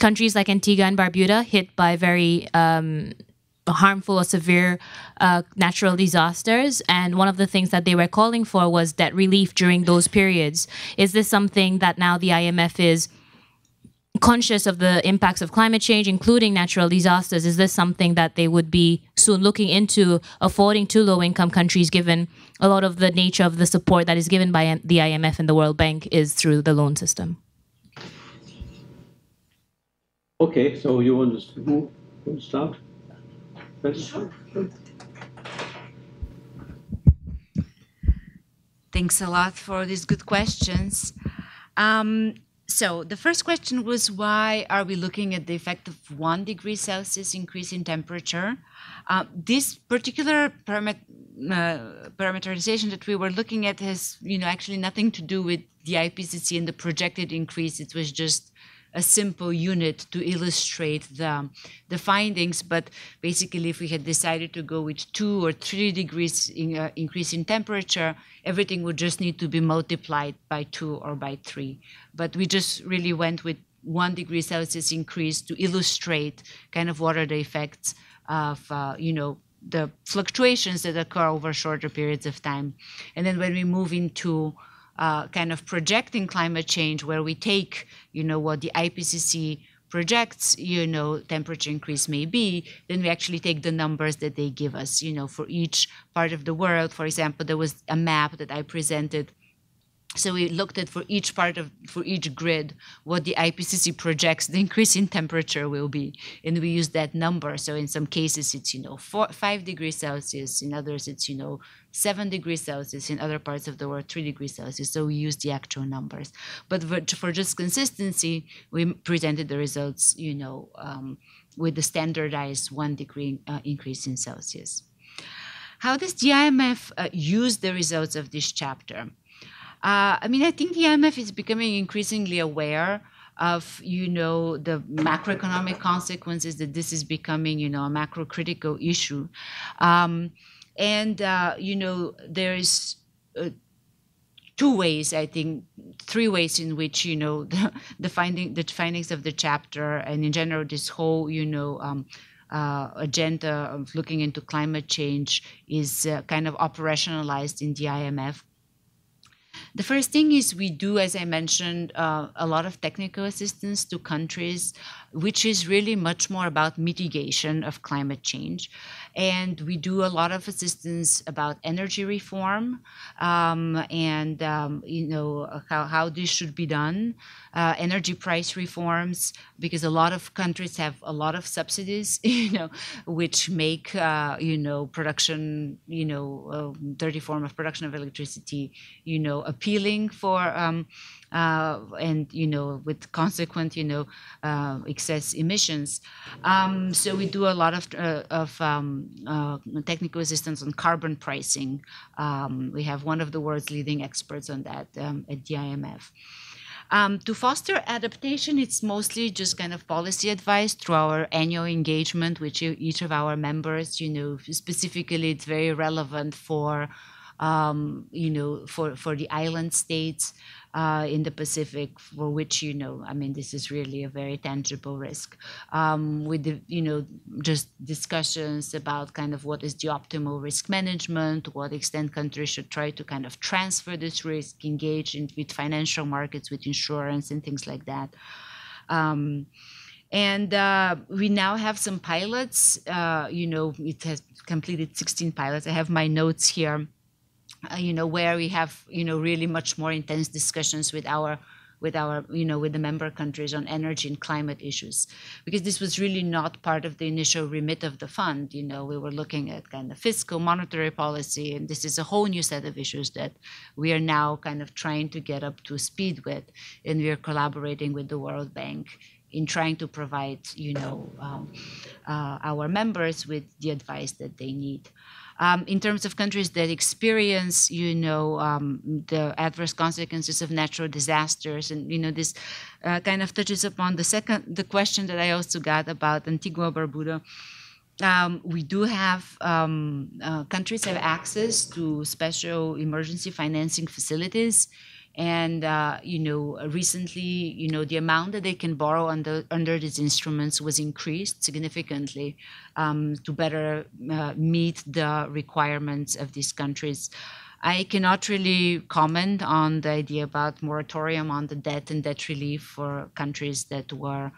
countries like Antigua and Barbuda hit by very um, harmful or severe uh, natural disasters. And one of the things that they were calling for was debt relief during those periods. Is this something that now the IMF is conscious of the impacts of climate change, including natural disasters? Is this something that they would be soon looking into affording to low income countries, given a lot of the nature of the support that is given by the IMF and the World Bank is through the loan system? Okay, so you want to, who, want to start? Sure. Thanks a lot for these good questions. Um, so the first question was why are we looking at the effect of one degree Celsius increase in temperature? Uh, this particular uh, parameterization that we were looking at has, you know, actually nothing to do with the IPCC and the projected increase. It was just a simple unit to illustrate the, the findings. But basically, if we had decided to go with two or three degrees in, uh, increase in temperature, everything would just need to be multiplied by two or by three. But we just really went with one degree Celsius increase to illustrate kind of what are the effects of, uh, you know, the fluctuations that occur over shorter periods of time. And then when we move into uh, kind of projecting climate change, where we take, you know, what the IPCC projects, you know, temperature increase may be, then we actually take the numbers that they give us, you know, for each part of the world. For example, there was a map that I presented so we looked at for each part of for each grid what the IPCC projects the increase in temperature will be, and we use that number. So in some cases it's you know four, five degrees Celsius, in others it's you know seven degrees Celsius, in other parts of the world three degrees Celsius. So we use the actual numbers. But for, for just consistency, we presented the results you know um, with the standardized one degree uh, increase in Celsius. How does the IMF uh, use the results of this chapter? Uh, I mean, I think the IMF is becoming increasingly aware of you know the macroeconomic consequences that this is becoming you know a macro critical issue. Um, and uh, you know there's uh, two ways i think three ways in which you know [laughs] the, the finding the findings of the chapter and in general this whole you know um, uh, agenda of looking into climate change is uh, kind of operationalized in the imf the first thing is we do, as I mentioned, uh, a lot of technical assistance to countries, which is really much more about mitigation of climate change. And we do a lot of assistance about energy reform um, and, um, you know, how, how this should be done, uh, energy price reforms, because a lot of countries have a lot of subsidies, [laughs] you know, which make, uh, you know, production, you know, um, dirty form of production of electricity, you know, appealing for um, uh, and you know with consequent you know uh, excess emissions. Um, so we do a lot of uh, of um, uh, technical assistance on carbon pricing. Um, we have one of the world's leading experts on that um, at the IMF. Um, to foster adaptation, it's mostly just kind of policy advice through our annual engagement with each of our members. You know, specifically, it's very relevant for um, you know, for, for the island states uh, in the Pacific, for which, you know, I mean, this is really a very tangible risk. Um, with the, you know, just discussions about kind of what is the optimal risk management, to what extent countries should try to kind of transfer this risk, engage in, with financial markets, with insurance and things like that. Um, and uh, we now have some pilots. Uh, you know, it has completed 16 pilots. I have my notes here uh, you know, where we have, you know, really much more intense discussions with our with our, you know, with the member countries on energy and climate issues, because this was really not part of the initial remit of the fund. You know, we were looking at kind of fiscal, monetary policy, and this is a whole new set of issues that we are now kind of trying to get up to speed with, and we are collaborating with the World Bank in trying to provide, you know, um, uh, our members with the advice that they need. Um, in terms of countries that experience, you know, um, the adverse consequences of natural disasters, and you know, this uh, kind of touches upon the second, the question that I also got about Antigua Barbuda. Um, we do have um, uh, countries have access to special emergency financing facilities And uh, you know, recently, you know, the amount that they can borrow under under these instruments was increased significantly um, to better uh, meet the requirements of these countries. I cannot really comment on the idea about moratorium on the debt and debt relief for countries that were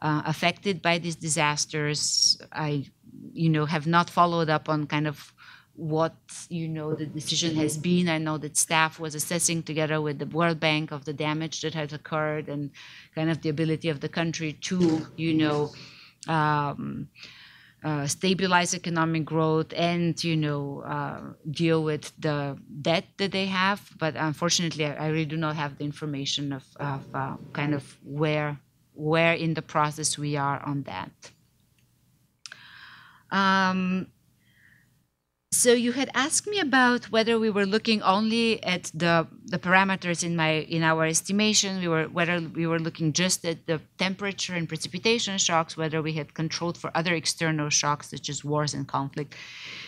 uh, affected by these disasters. I, you know, have not followed up on kind of what you know the decision has been. I know that staff was assessing together with the World Bank of the damage that has occurred and kind of the ability of the country to you know um, uh, stabilize economic growth and you know uh, deal with the debt that they have. But unfortunately, I, I really do not have the information of, of uh, kind of where where in the process we are on that. Um, so you had asked me about whether we were looking only at the, the parameters in my in our estimation. We were whether we were looking just at the temperature and precipitation shocks, whether we had controlled for other external shocks such as wars and conflict.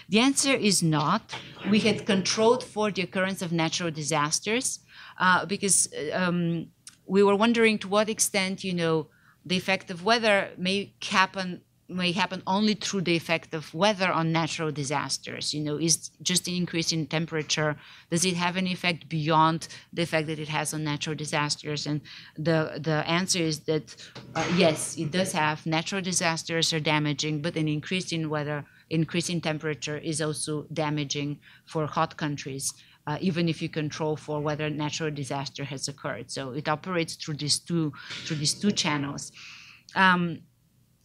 The answer is not. We had controlled for the occurrence of natural disasters uh, because um, we were wondering to what extent you know the effect of weather may happen may happen only through the effect of weather on natural disasters. You know, is just an increase in temperature, does it have an effect beyond the effect that it has on natural disasters? And the, the answer is that uh, yes, it does have. Natural disasters are damaging, but an increase in weather, increase in temperature is also damaging for hot countries. Uh, even if you control for whether natural disaster has occurred, so it operates through these two through these two channels. Um,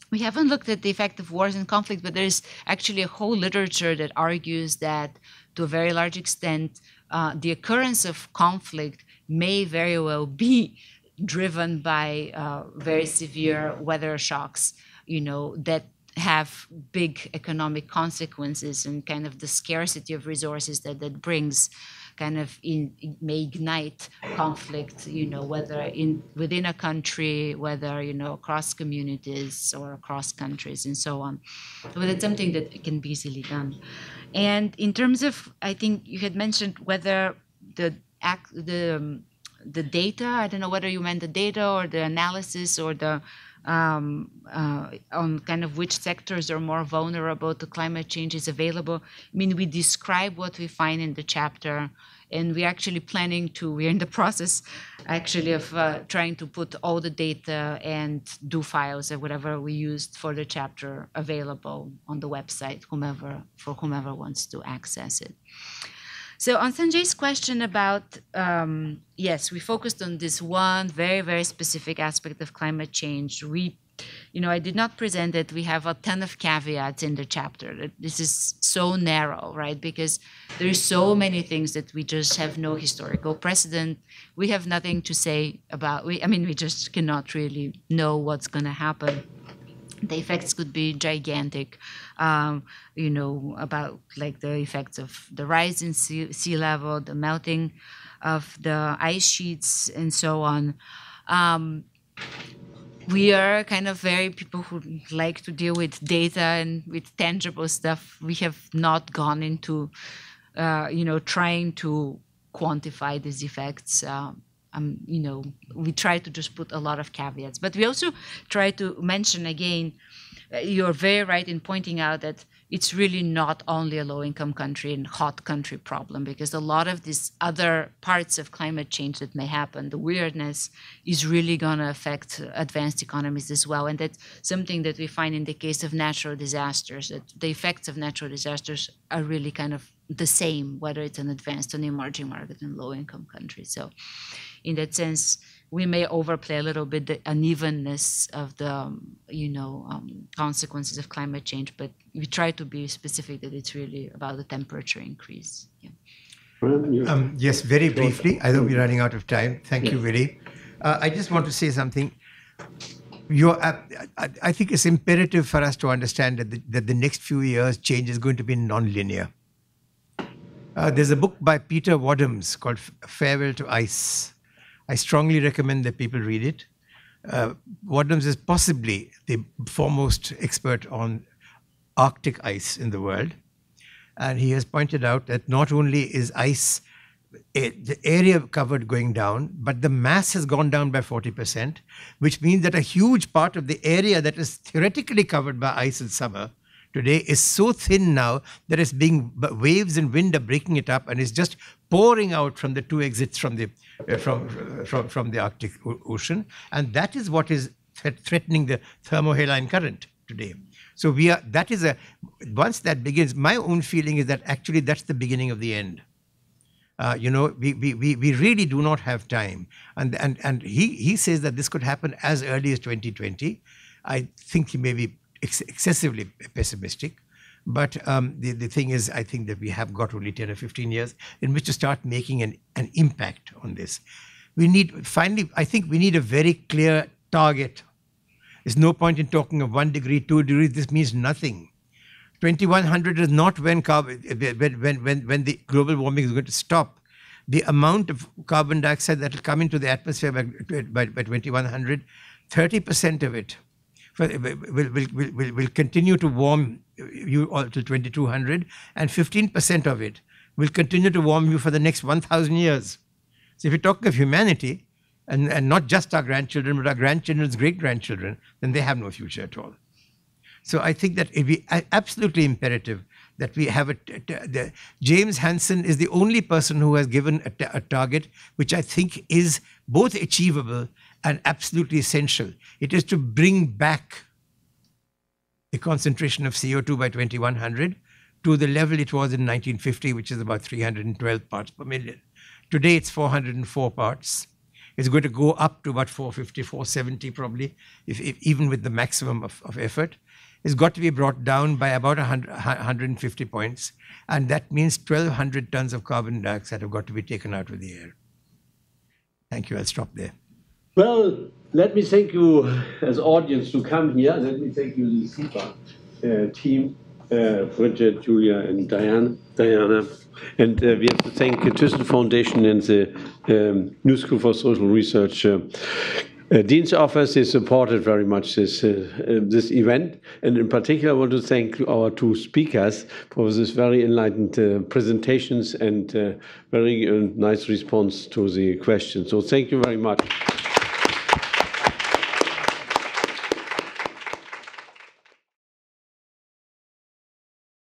we haven't looked at the effect of wars and conflict, but there's actually a whole literature that argues that to a very large extent, uh, the occurrence of conflict may very well be driven by uh, very severe weather shocks, you know, that have big economic consequences and kind of the scarcity of resources that that brings kind of in, may ignite conflict, you know, whether in within a country, whether you know across communities or across countries and so on. But it's something that can be easily done. And in terms of, I think you had mentioned whether the act the um, the data. I don't know whether you meant the data or the analysis or the um, uh, on kind of which sectors are more vulnerable to climate change is available. I mean, we describe what we find in the chapter, and we're actually planning to, we're in the [laughs] process actually of uh, trying to put all the data and do files or whatever we used for the chapter available on the website, whomever, for whomever wants to access it. So on Sanjay's question about um, yes, we focused on this one very very specific aspect of climate change. We, you know, I did not present it. We have a ton of caveats in the chapter. This is so narrow, right? Because there's so many things that we just have no historical precedent. We have nothing to say about. We, I mean, we just cannot really know what's going to happen the effects could be gigantic um, you know about like the effects of the rise in sea, sea level the melting of the ice sheets and so on. Um, we are kind of very people who like to deal with data and with tangible stuff. We have not gone into uh, you know trying to quantify these effects um, um, you know, we try to just put a lot of caveats. But we also try to mention again, Uh, you're very right in pointing out that it's really not only a low income country and hot country problem because a lot of these other parts of climate change that may happen, the weirdness is really going to affect advanced economies as well. And that's something that we find in the case of natural disasters, that the effects of natural disasters are really kind of the same, whether it's an advanced or emerging market and low income country. So in that sense, we may overplay a little bit the unevenness of the, um, you know, um, consequences of climate change, but we try to be specific that it's really about the temperature increase. Yeah. Um, yes, very briefly. I know we're running out of time. Thank you, Willi. Uh, I just want to say something. You're, uh, I, I think it's imperative for us to understand that the, that the next few years change is going to be non-linear. Uh, there's a book by Peter Wadhams called Farewell to Ice I strongly recommend that people read it. Uh, Wadhams is possibly the foremost expert on Arctic ice in the world. And he has pointed out that not only is ice a, the area covered going down, but the mass has gone down by 40%, which means that a huge part of the area that is theoretically covered by ice in summer today is so thin now that it's being waves and wind are breaking it up and it's just pouring out from the two exits from the uh, from, from from the Arctic Ocean, and that is what is th- threatening the thermohaline current today. So we are that is a once that begins. My own feeling is that actually that's the beginning of the end. Uh, you know, we, we, we, really do not have time. And, and, and he, he says that this could happen as early as 2020. I think he may be ex- excessively pessimistic. But um, the, the thing is, I think that we have got only 10 or 15 years in which to start making an, an impact on this. We need, finally, I think we need a very clear target. There's no point in talking of one degree, two degrees. This means nothing. 2100 is not when, carbon, when, when, when, when the global warming is going to stop. The amount of carbon dioxide that will come into the atmosphere by, by, by 2100, 30% of it will, will, will, will continue to warm you until 2200, and 15% of it will continue to warm you for the next 1000 years. So if you're talking of humanity, and, and not just our grandchildren, but our grandchildren's great grandchildren, then they have no future at all. So I think that it be absolutely imperative that we have a. The, James Hansen is the only person who has given a, a target which I think is both achievable and absolutely essential. It is to bring back the concentration of CO2 by 2100 to the level it was in 1950, which is about 312 parts per million. Today it's 404 parts. It's going to go up to about 450, 470 probably, if, if even with the maximum of, of effort. It's got to be brought down by about 100, 150 points. And that means 1,200 tons of carbon dioxide have got to be taken out of the air. Thank you. I'll stop there. Well, let me thank you as audience to come here. Let me thank you, the SCEPA uh, team, uh, Bridget, Julia, and Diana. Diana. And uh, we have to thank the Thyssen Foundation and the um, New School for Social Research. Uh, uh, Dean's office has supported very much this uh, uh, this event, and in particular, I want to thank our two speakers for this very enlightened uh, presentations and uh, very nice response to the questions. So, thank you very much.